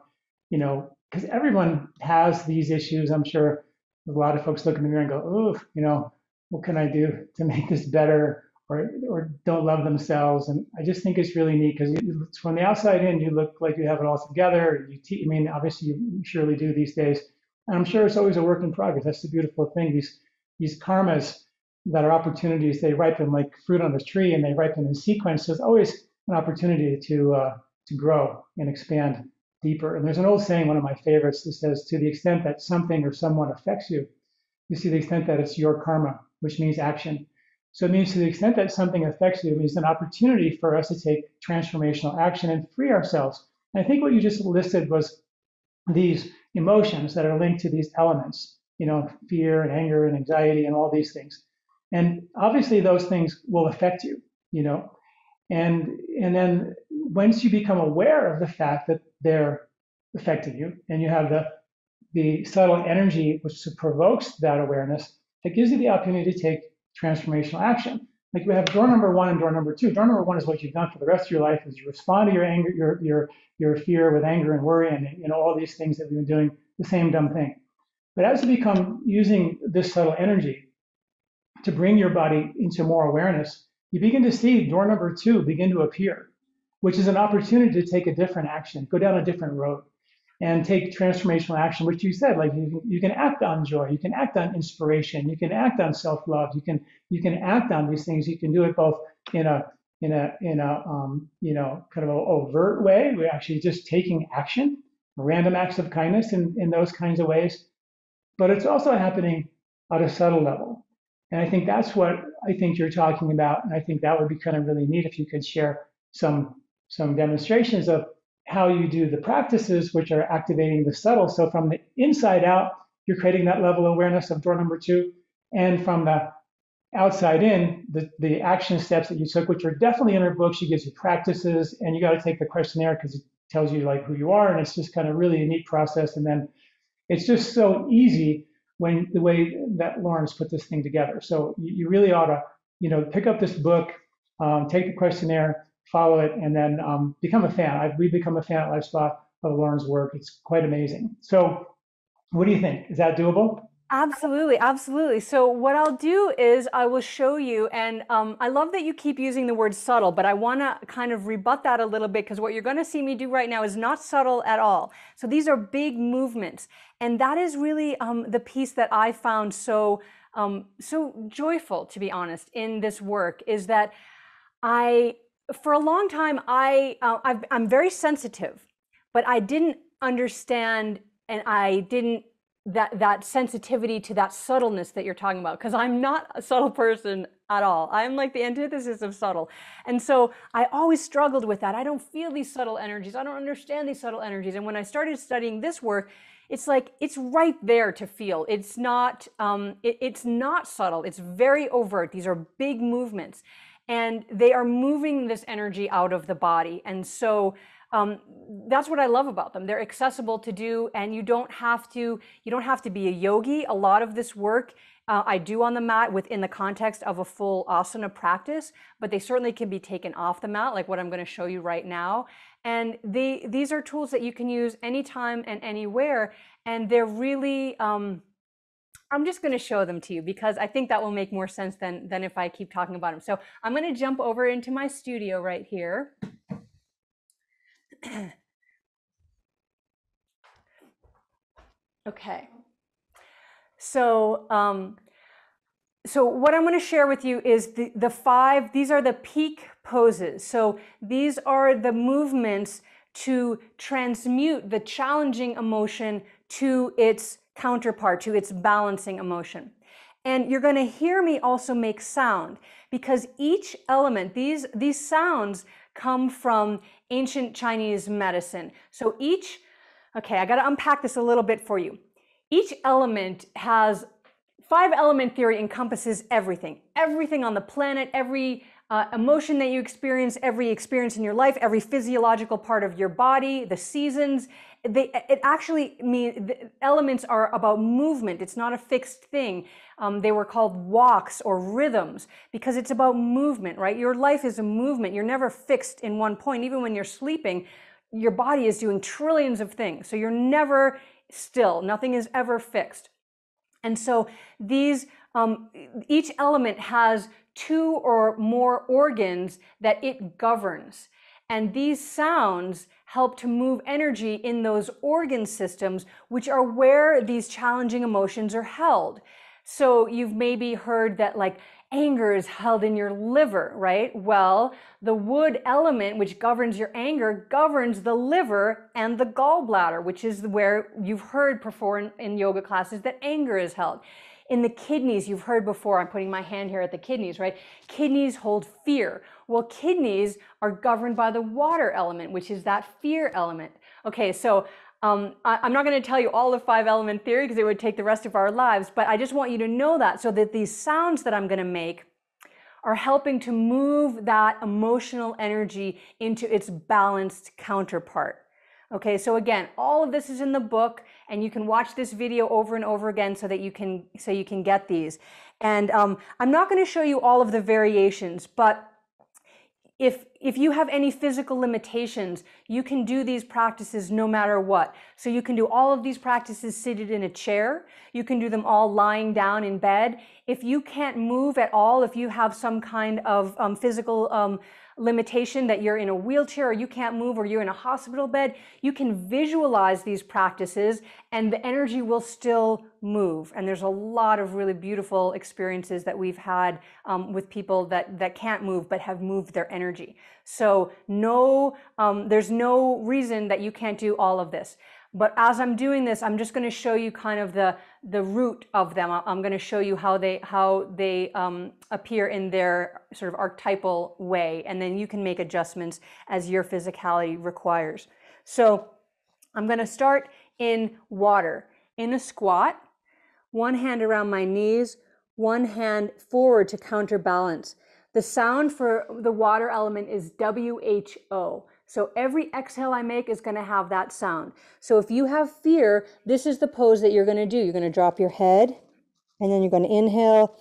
you know because everyone has these issues i'm sure a lot of folks look in the mirror and go oh you know what can i do to make this better or or don't love themselves. And I just think it's really neat because from the outside in, you look like you have it all together. You te- I mean, obviously you surely do these days. And I'm sure it's always a work in progress. That's the beautiful thing. These these karmas that are opportunities, they ripen like fruit on a tree, and they ripen in sequence. So it's always an opportunity to uh, to grow and expand deeper. And there's an old saying, one of my favorites, that says, "To the extent that something or someone affects you, you see the extent that it's your karma, which means action." So it means to the extent that something affects you, it means an opportunity for us to take transformational action and free ourselves. And I think what you just listed was these emotions that are linked to these elements, you know, fear and anger and anxiety and all these things. And obviously those things will affect you, you know. And and then once you become aware of the fact that they're affecting you and you have the the subtle energy which provokes that awareness, that gives you the opportunity to take transformational action. Like we have door number one and door number two. Door number one is what you've done for the rest of your life is you respond to your anger, your your your fear with anger and worry and you know all these things that we've been doing, the same dumb thing. But as you become using this subtle energy to bring your body into more awareness, you begin to see door number two begin to appear, which is an opportunity to take a different action, go down a different road and take transformational action, which you said, like you, you can act on joy, you can act on inspiration, you can act on self-love, you can you can act on these things. You can do it both in a in a in a um, you know kind of an overt way. We're actually just taking action, random acts of kindness in, in those kinds of ways. But it's also happening at a subtle level. And I think that's what I think you're talking about. And I think that would be kind of really neat if you could share some some demonstrations of how you do the practices, which are activating the subtle. So from the inside out, you're creating that level of awareness of door number two. And from the outside in, the, the action steps that you took, which are definitely in her book, she gives you practices and you got to take the questionnaire because it tells you like who you are. And it's just kind of really a neat process. And then it's just so easy when the way that Lauren's put this thing together. So you, you really ought to, you know, pick up this book, um, take the questionnaire, follow it, and then um, become a fan. I've, we've become a fan at LifeSpa of Lauren's work. It's quite amazing. So, what do you think? Is that doable? Absolutely, absolutely. So what I'll do is I will show you, and um, I love that you keep using the word subtle, but I want to kind of rebut that a little bit because what you're going to see me do right now is not subtle at all. So these are big movements, and that is really um, the piece that I found so um, so joyful, to be honest, in this work is that I for a long time, I, uh, i am very sensitive, but I didn't understand and I didn't that that sensitivity to that subtleness that you're talking about because I'm not a subtle person at all. I'm like the antithesis of subtle. And so I always struggled with that. I don't feel these subtle energies. I don't understand these subtle energies. And when I started studying this work, it's like it's right there to feel. It's not um, it, it's not subtle. It's very overt. These are big movements and they are moving this energy out of the body. And so um, that's what I love about them. They're accessible to do, and you don't have to you don't have to be a yogi. A lot of this work uh, I do on the mat within the context of a full asana practice, but they certainly can be taken off the mat, like what I'm going to show you right now. And they these are tools that you can use anytime and anywhere, and they're really um, I'm just going to show them to you because I think that will make more sense than, than if I keep talking about them. So I'm going to jump over into my studio right here. okay. So, um, so what I'm going to share with you is the, the five, these are the peak poses. So these are the movements to transmute the challenging emotion to its counterpart to its balancing emotion. And you're going to hear me also make sound because each element, these, these sounds come from ancient Chinese medicine. So each, okay, I got to unpack this a little bit for you. Each element has five element theory encompasses everything, everything on the planet, every uh, emotion that you experience, every experience in your life, every physiological part of your body, the seasons. They, it actually mean the elements are about movement. It's not a fixed thing. Um, they were called walks or rhythms because it's about movement, right? Your life is a movement. You're never fixed in one point. Even when you're sleeping, your body is doing trillions of things. So you're never still. Nothing is ever fixed. And so these, um, each element has two or more organs that it governs. And these sounds help to move energy in those organ systems, which are where these challenging emotions are held. So you've maybe heard that like anger is held in your liver, right? Well, the wood element, which governs your anger, governs the liver and the gallbladder, which is where you've heard before in, in yoga classes that anger is held. In the kidneys, you've heard before, I'm putting my hand here at the kidneys, right? Kidneys hold fear. Well, kidneys are governed by the water element, which is that fear element. Okay, so um, I, am not going to tell you all of five element theory because it would take the rest of our lives, but I just want you to know that so that these sounds that I'm going to make are helping to move that emotional energy into its balanced counterpart. Okay, so again, all of this is in the book, and you can watch this video over and over again so that you can so you can get these. And um, I'm not going to show you all of the variations, but if if you have any physical limitations, you can do these practices no matter what. So you can do all of these practices seated in a chair. You can do them all lying down in bed. If you can't move at all, if you have some kind of um, physical um, limitation that you're in a wheelchair or you can't move or you're in a hospital bed, you can visualize these practices and the energy will still move. And there's a lot of really beautiful experiences that we've had um, with people that, that can't move but have moved their energy. So no, um, there's no reason that you can't do all of this. But as I'm doing this, I'm just going to show you kind of the, the root of them. I'm going to show you how they, how they um, appear in their sort of archetypal way. And then you can make adjustments as your physicality requires. So I'm going to start in water. In a squat, one hand around my knees, one hand forward to counterbalance. The sound for the water element is WHO. So every exhale I make is going to have that sound. So if you have fear, this is the pose that you're going to do. You're going to drop your head and then you're going to inhale.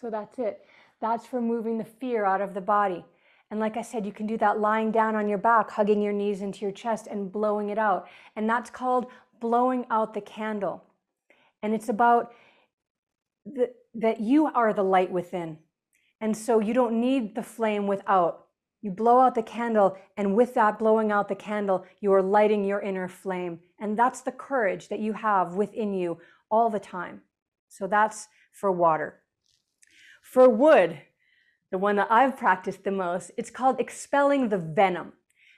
So that's it. That's for moving the fear out of the body. And like I said, you can do that lying down on your back, hugging your knees into your chest and blowing it out. And that's called blowing out the candle. And it's about the, that you are the light within. And so you don't need the flame without. You blow out the candle, and with that blowing out the candle, you are lighting your inner flame. And that's the courage that you have within you all the time. So that's for water. For wood, the one that I've practiced the most, it's called expelling the venom.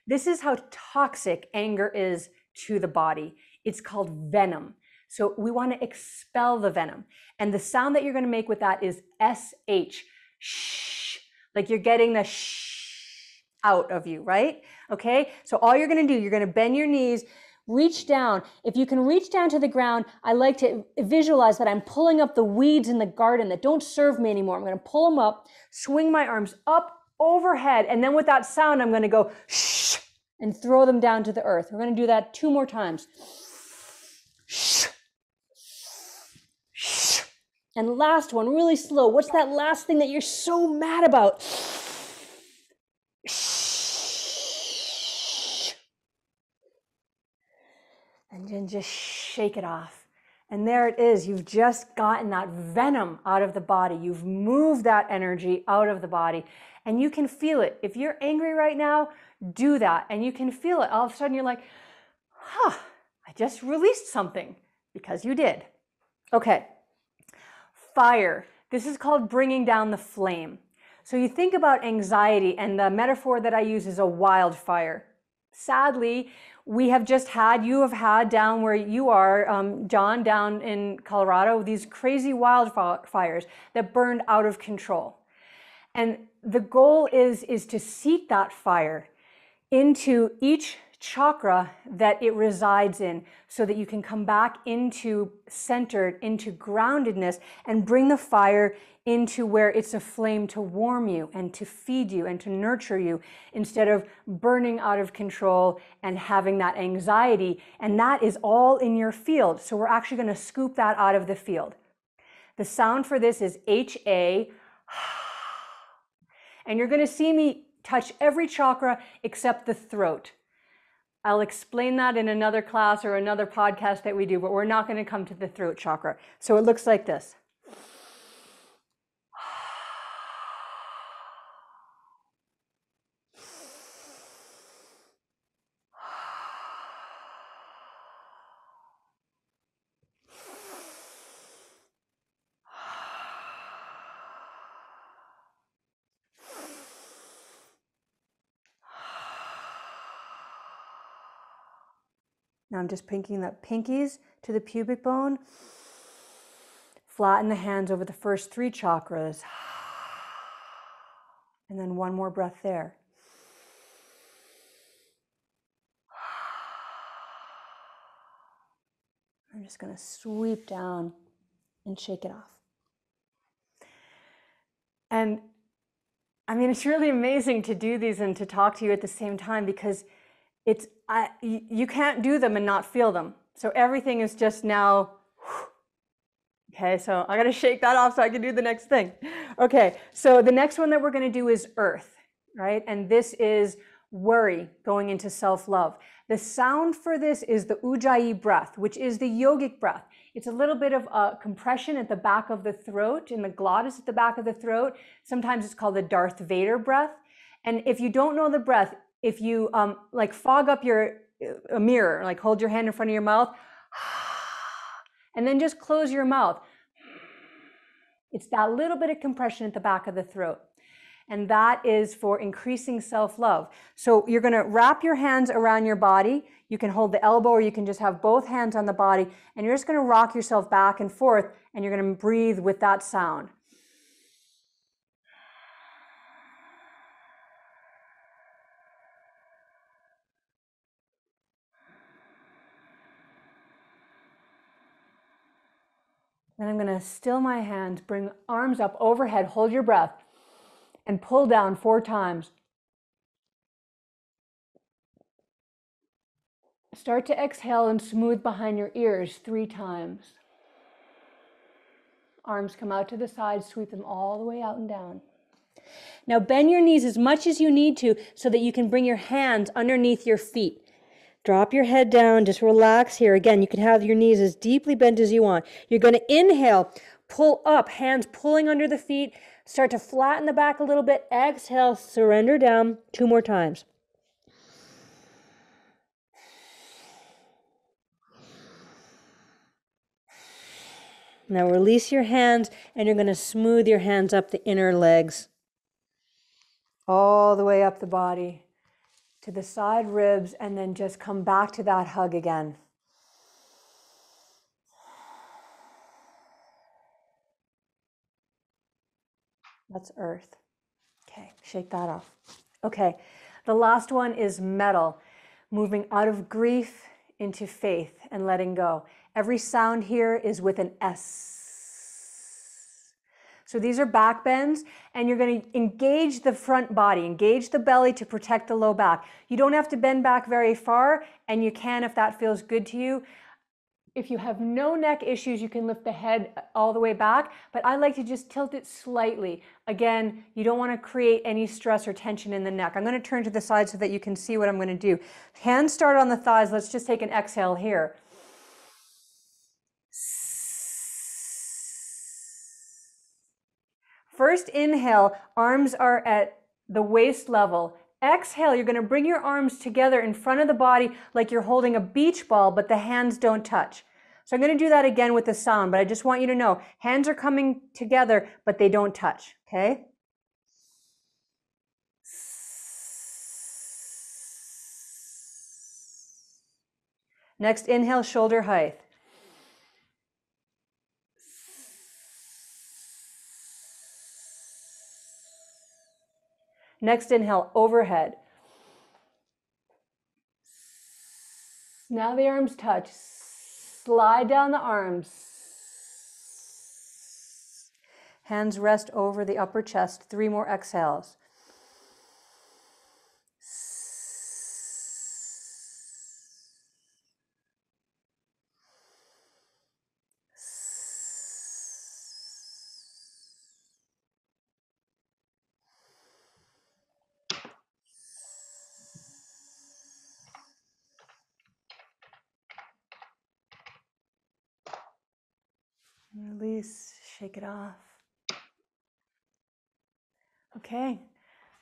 This is how toxic anger is to the body. It's called venom. So we want to expel the venom. And the sound that you're going to make with that is SH. Shh. Like you're getting the shh out of you, right? Okay. So all you're going to do, you're going to bend your knees reach down. If you can reach down to the ground, I like to visualize that I'm pulling up the weeds in the garden that don't serve me anymore. I'm going to pull them up, swing my arms up overhead, and then with that sound, I'm going to go shh and throw them down to the earth. We're going to do that two more times. Shh. And last one, really slow. What's that last thing that you're so mad about? And just shake it off. And there it is. You've just gotten that venom out of the body. You've moved that energy out of the body and you can feel it. If you're angry right now, do that and you can feel it. All of a sudden you're like, huh, I just released something because you did. Okay. Fire. This is called bringing down the flame. So you think about anxiety and the metaphor that I use is a wildfire. Sadly, we have just had, you have had down where you are, um, John, down in Colorado, these crazy wildfires that burned out of control. And the goal is, is to seat that fire into each chakra that it resides in so that you can come back into centered, into groundedness and bring the fire into where it's a flame to warm you and to feed you and to nurture you instead of burning out of control and having that anxiety. And that is all in your field. So we're actually going to scoop that out of the field. The sound for this is H A. And you're going to see me touch every chakra except the throat. I'll explain that in another class or another podcast that we do, but we're not going to come to the throat chakra. So it looks like this. I'm just pinking the pinkies to the pubic bone. Flatten the hands over the first three chakras. And then one more breath there. I'm just going to sweep down and shake it off. And I mean, it's really amazing to do these and to talk to you at the same time because it's I, you can't do them and not feel them. So everything is just now. Okay, so I gotta shake that off so I can do the next thing. Okay, so the next one that we're gonna do is earth, right? And this is worry going into self love. The sound for this is the Ujjayi breath, which is the yogic breath. It's a little bit of a compression at the back of the throat, in the glottis at the back of the throat. Sometimes it's called the Darth Vader breath. And if you don't know the breath, if you um, like fog up your a mirror, like hold your hand in front of your mouth, and then just close your mouth. It's that little bit of compression at the back of the throat. And that is for increasing self love. So you're to wrap your hands around your body. You can hold the elbow or you can just have both hands on the body. And you're just to rock yourself back and forth and you're to breathe with that sound. Then I'm going to still my hands, bring arms up overhead, hold your breath, and pull down four times. Start to exhale and smooth behind your ears three times. Arms come out to the side, sweep them all the way out and down. Now bend your knees as much as you need to so that you can bring your hands underneath your feet. Drop your head down, just relax here. Again, you can have your knees as deeply bent as you want. You're going to inhale, pull up, hands pulling under the feet. Start to flatten the back a little bit. Exhale, surrender down two more times. Now release your hands and you're going to smooth your hands up the inner legs. All the way up the body to the side ribs and then just come back to that hug again. That's earth. Okay, shake that off. Okay, the last one is metal, moving out of grief into faith and letting go. Every sound here is with an S. So these are back bends and you're going to engage the front body, engage the belly to protect the low back. You don't have to bend back very far and you can if that feels good to you. If you have no neck issues, you can lift the head all the way back, but I like to just tilt it slightly. Again, you don't want to create any stress or tension in the neck. I'm going to turn to the side so that you can see what I'm going to do. Hands start on the thighs. Let's just take an exhale here. First inhale, arms are at the waist level. Exhale, you're going to bring your arms together in front of the body like you're holding a beach ball, but the hands don't touch. So I'm going to do that again with the sound, but I just want you to know hands are coming together, but they don't touch. Okay? Next, inhale, shoulder height. Next inhale, overhead. Now the arms touch. Slide down the arms. Hands rest over the upper chest. Three more exhales. It off. Okay,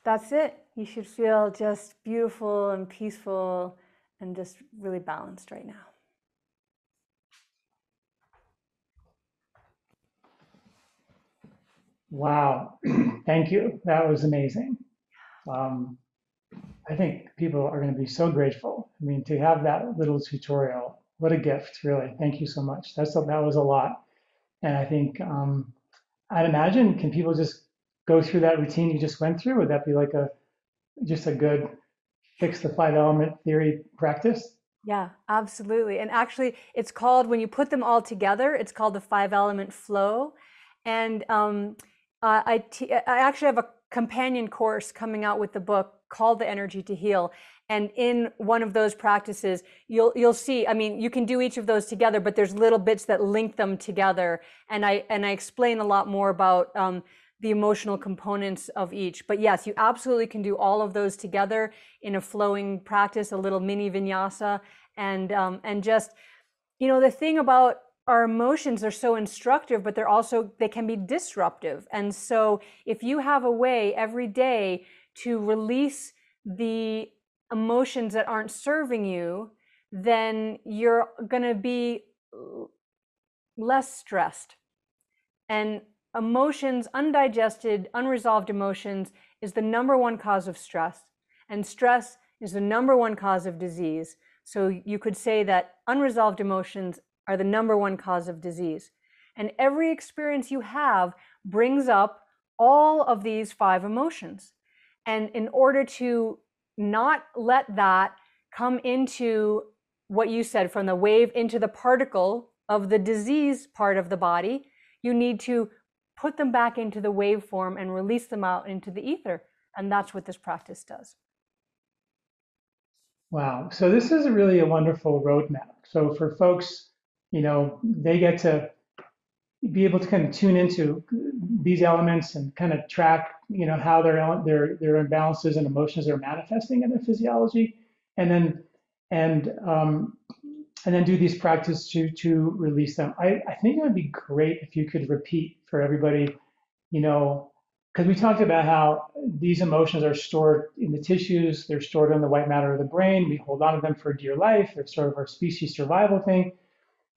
that's it. You should feel just beautiful and peaceful and just really balanced right now. Wow, thank you. That was amazing. Um, I think people are going to be so grateful. I mean, to have that little tutorial, what a gift, really. Thank you so much. That's that was a lot. And I think um, I'd imagine, can people just go through that routine you just went through? Would that be like a just a good fix the five element theory practice? Yeah, absolutely. And actually, it's called when you put them all together, it's called the five element flow. And um, I, t- I actually have a companion course coming out with the book called The Energy to Heal and in one of those practices you'll you'll see i mean you can do each of those together but there's little bits that link them together. And i and i explain a lot more about um, the emotional components of each. But yes you absolutely can do all of those together in a flowing practice a little mini vinyasa. And um, and just you know the thing about our emotions are so instructive but they're also they can be disruptive. And so if you have a way every day to release the emotions that aren't serving you, then you're going to be less stressed. And emotions, undigested, unresolved emotions, is the number one cause of stress. And stress is the number one cause of disease. So you could say that unresolved emotions are the number one cause of disease. And every experience you have brings up all of these five emotions. And in order to not let that come into what you said from the wave into the particle of the disease part of the body. You need to put them back into the waveform and release them out into the ether. And that's what this practice does. Wow. So this is really a wonderful roadmap. So for folks, you know, they get to be able to kind of tune into these elements and kind of track, you know, how their their their imbalances and emotions are manifesting in their physiology, and then and um, and then do these practices to to release them. I, I think it would be great if you could repeat for everybody, you know, because we talked about how these emotions are stored in the tissues, they're stored in the white matter of the brain. We hold on to them for dear life. They're sort of our species survival thing.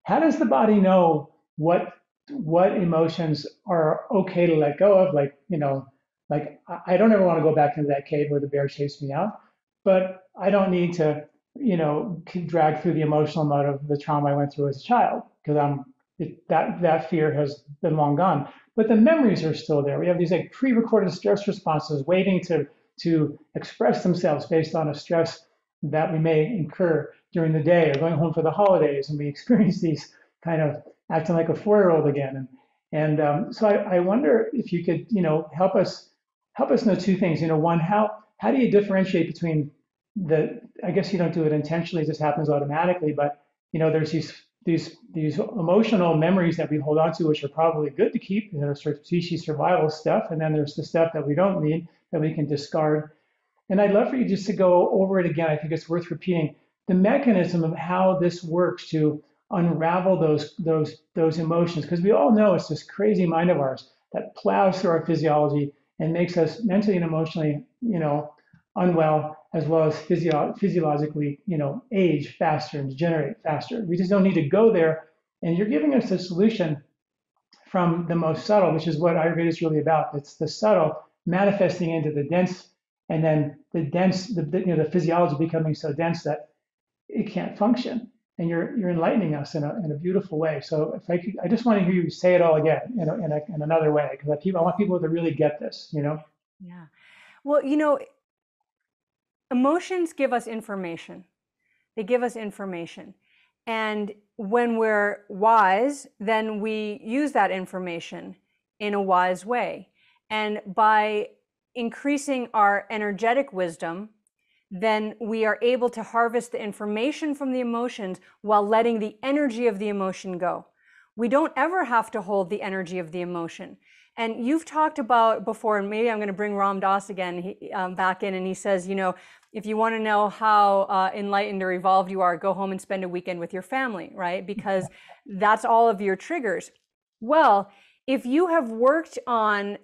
How does the body know what what emotions are okay to let go of. Like, you know, like I don't ever want to go back into that cave where the bear chased me out, but I don't need to, you know, drag through the emotional mode of the trauma I went through as a child because I'm it, that that fear has been long gone. But the memories are still there. We have these like pre-recorded stress responses waiting to to express themselves based on a stress that we may incur during the day or going home for the holidays, and we experience these kind of acting like a four-year-old again. And, and um, so I, I wonder if you could, you know, help us help us know two things. You know, one, how how do you differentiate between the? I guess you don't do it intentionally; just happens automatically. But you know, there's these these these emotional memories that we hold on to, which are probably good to keep. You know, sort of species survival stuff, and then there's the stuff that we don't need that we can discard. And I'd love for you just to go over it again. I think it's worth repeating the mechanism of how this works to unravel those those those emotions. Because we all know it's this crazy mind of ours that plows through our physiology and makes us mentally and emotionally you know unwell as well as physio- physiologically you know age faster and degenerate faster. We just don't need to go there. And you're giving us a solution from the most subtle which is what ayurveda is really about. It's the subtle manifesting into the dense and then the dense the, you know the physiology becoming so dense that it can't function and you're you're enlightening us in a, in a beautiful way. So if I could, I just want to hear you say it all again in, a, in, a, in another way because I, I want people to really get this, you know. Yeah. Well, you know, emotions give us information. They give us information. And when we're wise, then we use that information in a wise way. And by increasing our energetic wisdom, then we are able to harvest the information from the emotions while letting the energy of the emotion go. We don't ever have to hold the energy of the emotion. And you've talked about before, and maybe I'm going to bring Ram Dass again he, um, back in, and he says, you know, if you want to know how uh, enlightened or evolved you are, go home and spend a weekend with your family, right? Because that's all of your triggers. Well, if you have worked on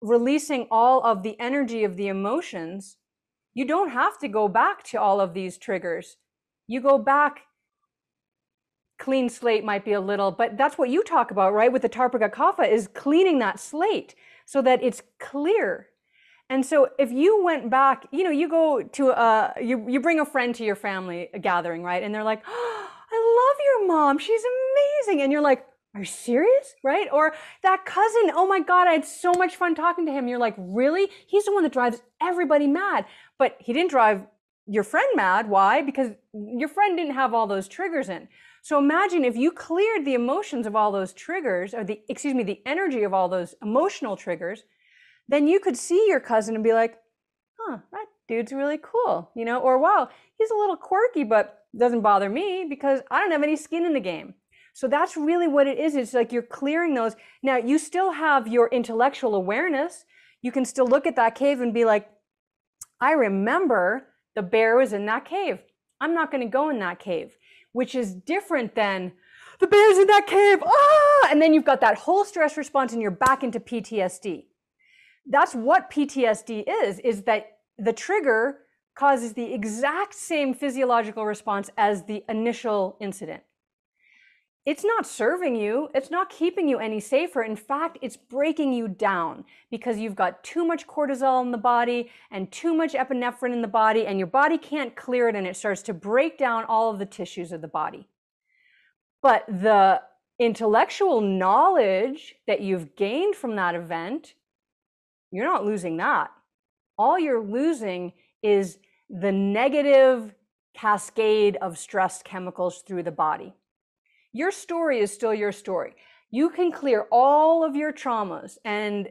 releasing all of the energy of the emotions, you don't have to go back to all of these triggers. You go back, clean slate might be a little, but that's what you talk about, right? With the Tarpaka Kapha is cleaning that slate so that it's clear. And so if you went back, you know, you go to a, you, you bring a friend to your family gathering, right? And they're like, oh, I love your mom. She's amazing. And you're like, are you serious? Right? Or that cousin, oh my God, I had so much fun talking to him. You're like, really? He's the one that drives everybody mad. But he didn't drive your friend mad. Why? Because your friend didn't have all those triggers in. So imagine if you cleared the emotions of all those triggers, or the, excuse me, the energy of all those emotional triggers, then you could see your cousin and be like, huh, that dude's really cool, you know, or wow, he's a little quirky, but doesn't bother me because I don't have any skin in the game. So that's really what it is. It's like you're clearing those. Now, you still have your intellectual awareness. You can still look at that cave and be like, I remember the bear was in that cave. I'm not going to go in that cave, which is different than the bear's in that cave. Ah! And then you've got that whole stress response and you're back into PTSD. That's what PTSD is, is that the trigger causes the exact same physiological response as the initial incident it's not serving you. It's not keeping you any safer. In fact, it's breaking you down because you've got too much cortisol in the body and too much epinephrine in the body, and your body can't clear it and it starts to break down all of the tissues of the body. But the intellectual knowledge that you've gained from that event, you're not losing that. All you're losing is the negative cascade of stress chemicals through the body. Your story is still your story. You can clear all of your traumas and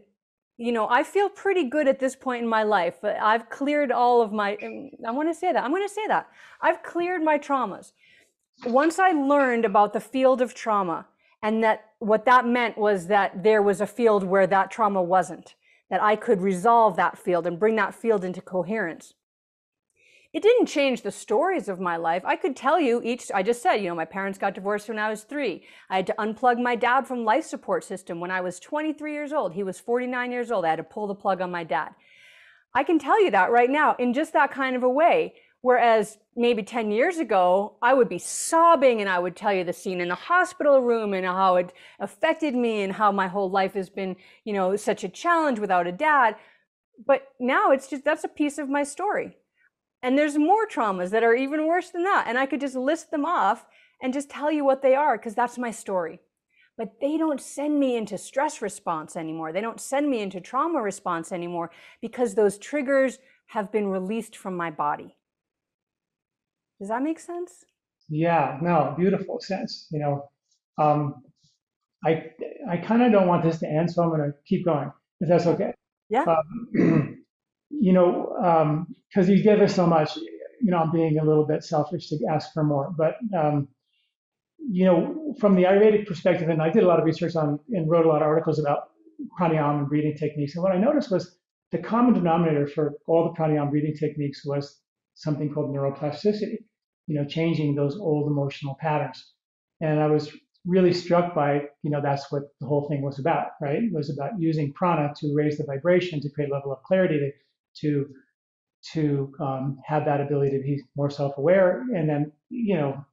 you know, I feel pretty good at this point in my life. I've cleared all of my, um, I want to say that. I'm going to say that. I've cleared my traumas. Once I learned about the field of trauma and that what that meant was that there was a field where that trauma wasn't, that I could resolve that field and bring that field into coherence. It didn't change the stories of my life. I could tell you each, I just said, you know, my parents got divorced when I was three. I had to unplug my dad from life support system when I was 23 years old. He was 49 years old. I had to pull the plug on my dad. I can tell you that right now in just that kind of a way. Whereas maybe 10 years ago, I would be sobbing and I would tell you the scene in the hospital room and how it affected me and how my whole life has been, you know, such a challenge without a dad. But now it's just, that's a piece of my story. And there's more traumas that are even worse than that. And I could just list them off and just tell you what they are because that's my story. But they don't send me into stress response anymore. They don't send me into trauma response anymore because those triggers have been released from my body. Does that make sense? Yeah, no, beautiful sense. You know, um, I I kind of don't want this to end, so I'm going to keep going. If that's okay. Yeah. Um, you know, because um, you give us so much, you know, I'm being a little bit selfish to ask for more. But, um, you know, from the Ayurvedic perspective, and I did a lot of research on and wrote a lot of articles about pranayama and breathing techniques. And what I noticed was the common denominator for all the pranayama breathing techniques was something called neuroplasticity, you know, changing those old emotional patterns. And I was really struck by, you know, that's what the whole thing was about, right? It was about using prana to raise the vibration, to create a level of clarity, to to to um, have that ability to be more self-aware and then you know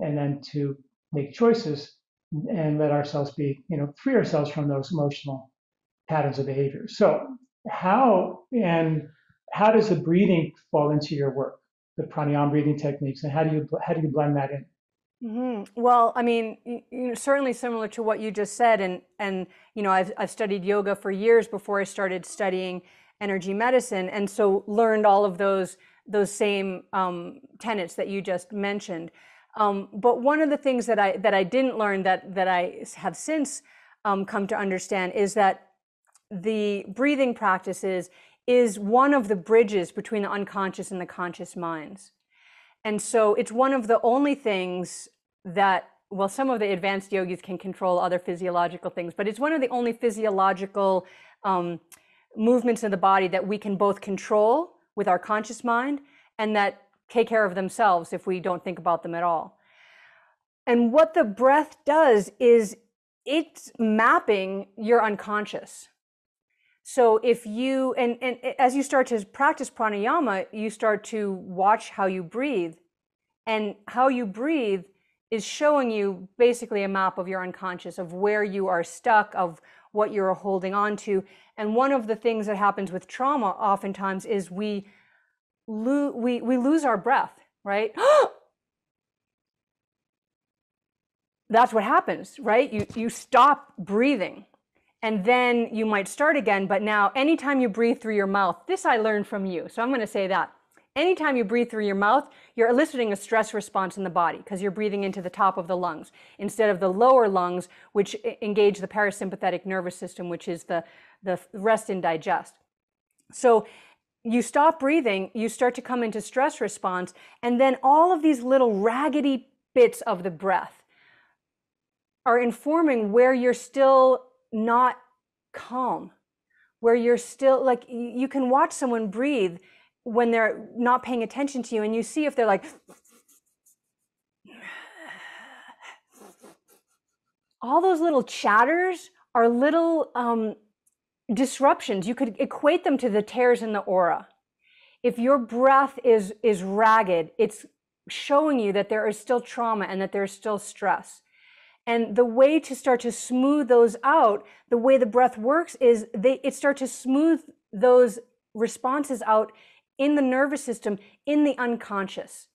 and then to make choices and let ourselves be you know free ourselves from those emotional patterns of behavior so how and how does the breathing fall into your work the pranayama breathing techniques and how do you how do you blend that in Mm-hmm. Well, I mean, you know, certainly similar to what you just said, and and you know, I've I've studied yoga for years before I started studying energy medicine, and so learned all of those those same um, tenets that you just mentioned. Um, but one of the things that I that I didn't learn that that I have since um, come to understand is that the breathing practices is one of the bridges between the unconscious and the conscious minds. And so it's one of the only things that, well, some of the advanced yogis can control other physiological things, but it's one of the only physiological um, movements in the body that we can both control with our conscious mind and that take care of themselves if we don't think about them at all. And what the breath does is it's mapping your unconscious. So if you, and, and as you start to practice pranayama, you start to watch how you breathe. And how you breathe is showing you basically a map of your unconscious, of where you are stuck, of what you're holding on to. And one of the things that happens with trauma oftentimes is we, lo- we, we lose our breath, right? That's what happens, right? You, you stop breathing and then you might start again. But now, anytime you breathe through your mouth, this I learned from you. So I'm going to say that. Anytime you breathe through your mouth, you're eliciting a stress response in the body because you're breathing into the top of the lungs instead of the lower lungs, which engage the parasympathetic nervous system, which is the, the rest and digest. So you stop breathing, you start to come into stress response, and then all of these little raggedy bits of the breath are informing where you're still not calm, where you're still like, you can watch someone breathe when they're not paying attention to you and you see if they're like, all those little chatters are little um, disruptions. You could equate them to the tears in the aura. If your breath is, is ragged, it's showing you that there is still trauma and that there's still stress. And the way to start to smooth those out, the way the breath works is they it start to smooth those responses out in the nervous system, in the unconscious.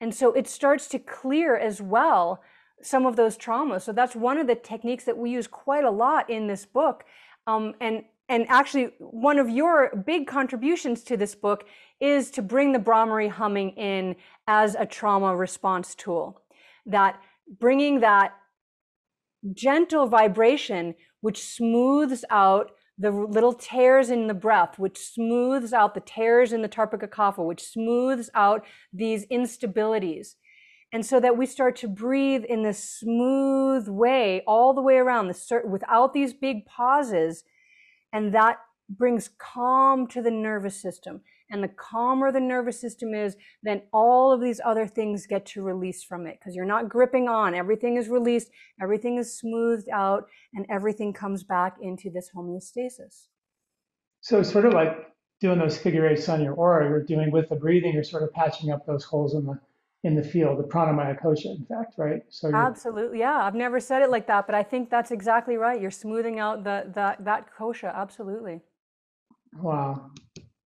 And so it starts to clear as well some of those traumas. So that's one of the techniques that we use quite a lot in this book. Um, and and actually, one of your big contributions to this book is to bring the Bhramari humming in as a trauma response tool. That bringing that gentle vibration, which smooths out the little tears in the breath, which smooths out the tears in the Tarpaka Kapha, which smooths out these instabilities. And so that we start to breathe in this smooth way all the way around, without these big pauses. And that brings calm to the nervous system. And the calmer the nervous system is, then all of these other things get to release from it because you're not gripping on. Everything is released, everything is smoothed out, and everything comes back into this homeostasis. So it's sort of like doing those figure eights on your aura, you're doing with the breathing, you're sort of patching up those holes in the in the field, the pranamaya kosha, in fact, right? So absolutely, yeah. I've never said it like that, but I think that's exactly right. You're smoothing out the, the that kosha, absolutely. Wow.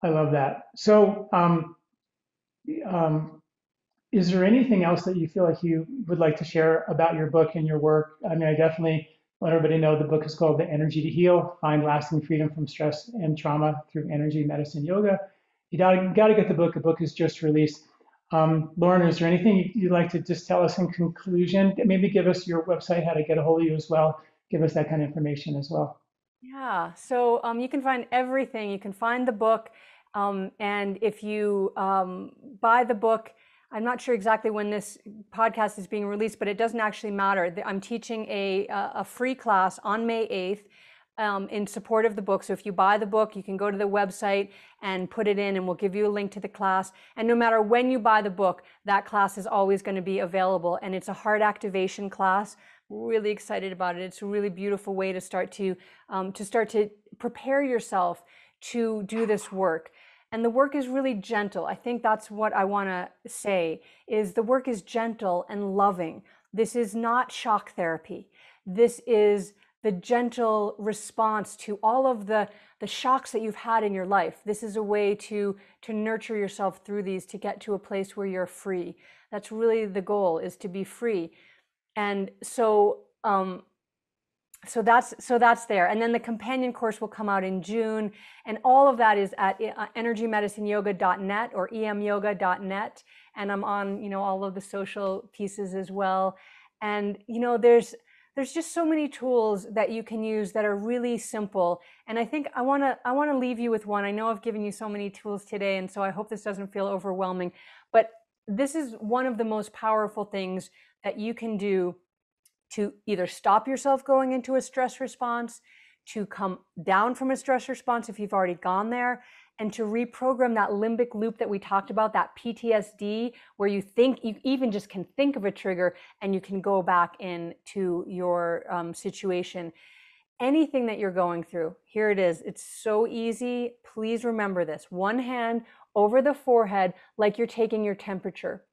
I love that. So, um, um, is there anything else that you feel like you would like to share about your book and your work? I mean, I definitely let everybody know the book is called The Energy to Heal Find Lasting Freedom from Stress and Trauma Through Energy, Medicine, Yoga. You gotta got to get the book. The book is just released. Um, Lauren, is there anything you'd like to just tell us in conclusion? Maybe give us your website, how to get a hold of you as well. Give us that kind of information as well. Yeah, so um, you can find everything. You can find the book. Um, and if you um, buy the book, I'm not sure exactly when this podcast is being released, but it doesn't actually matter. I'm teaching a, a free class on May 8th um, in support of the book. So if you buy the book, you can go to the website and put it in, and we'll give you a link to the class. And no matter when you buy the book, that class is always going to be available. And it's a heart activation class. Really excited about it. It's a really beautiful way to start to um, to start to prepare yourself to do this work and the work is really gentle. I think that's what i want to say is the work is gentle and loving. This is not shock therapy. This is the gentle response to all of the the shocks that you've had in your life. This is a way to to nurture yourself through these to get to a place where you're free. That's really the goal is to be free. And so um so that's so that's there. And then the companion course will come out in june. And all of that is at uh, energymedicineyoga.net or emyoga.net and i'm on you know all of the social pieces as well. And you know there's there's just so many tools that you can use that are really simple. And i think i want to i want to leave you with one. I know i've given you so many tools today and so i hope this doesn't feel overwhelming. But this is one of the most powerful things that you can do to either stop yourself going into a stress response, to come down from a stress response if you've already gone there, and to reprogram that limbic loop that we talked about, that PTSD, where you think you even just can think of a trigger and you can go back into your um, situation. Anything that you're going through, here it is. It's so easy. Please remember this one hand over the forehead, like you're taking your temperature.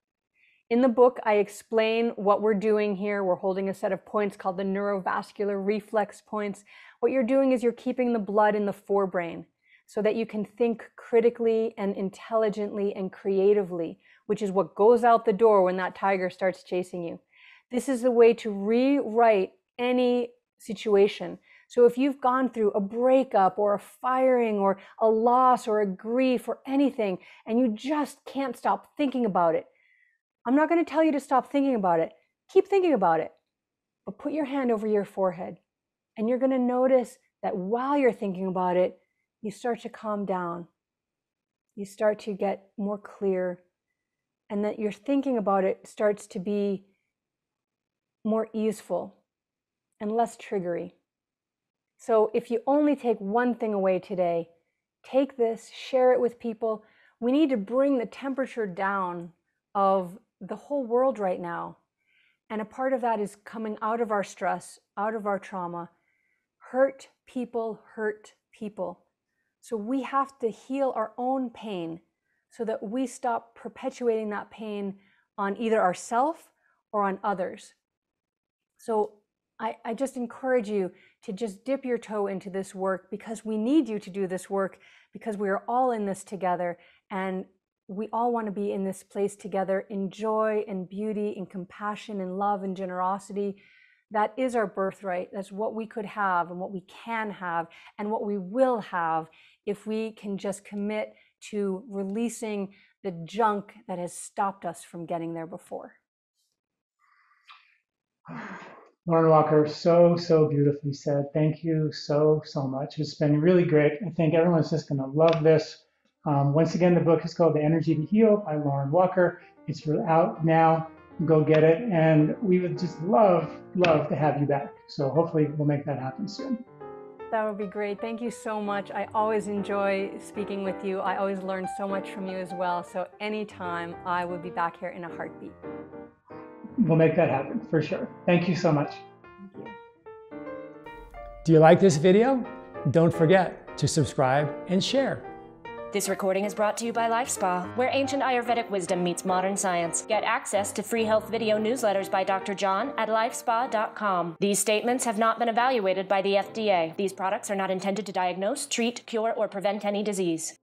In the book, I explain what we're doing here. We're holding a set of points called the neurovascular reflex points. What you're doing is you're keeping the blood in the forebrain so that you can think critically and intelligently and creatively, which is what goes out the door when that tiger starts chasing you. This is the way to rewrite any situation. So if you've gone through a breakup or a firing or a loss or a grief or anything, and you just can't stop thinking about it, I'm not going to tell you to stop thinking about it. Keep thinking about it. But put your hand over your forehead. And you're going to notice that while you're thinking about it, you start to calm down. You start to get more clear. And that your thinking about it starts to be more easeful and less triggery. So if you only take one thing away today, take this, share it with people. We need to bring the temperature down of the whole world right now. And a part of that is coming out of our stress, out of our trauma. Hurt people hurt people. So we have to heal our own pain so that we stop perpetuating that pain on either ourselves or on others. So I, I, just encourage you to just dip your toe into this work because we need you to do this work because we are all in this together. And we all want to be in this place together in joy and beauty and compassion and love and generosity. That is our birthright. That's what we could have and what we can have and what we will have if we can just commit to releasing the junk that has stopped us from getting there before. Lauren Walker, so, so beautifully said. Thank you so, so much. It's been really great. I think everyone's just going to love this. Um, once again, the book is called The Energy to Heal by Lauren Walker. It's out now. Go get it. And we would just love, love to have you back. So hopefully we'll make that happen soon. That would be great. Thank you so much. I always enjoy speaking with you. I always learn so much from you as well. So anytime I would be back here in a heartbeat. We'll make that happen for sure. Thank you so much. Thank you. Do you like this video? Don't forget to subscribe and share. This recording is brought to you by LifeSpa, where ancient Ayurvedic wisdom meets modern science. Get access to free health video newsletters by Dr. John at lifespa.com. These statements have not been evaluated by the FDA. These products are not intended to diagnose, treat, cure, or prevent any disease.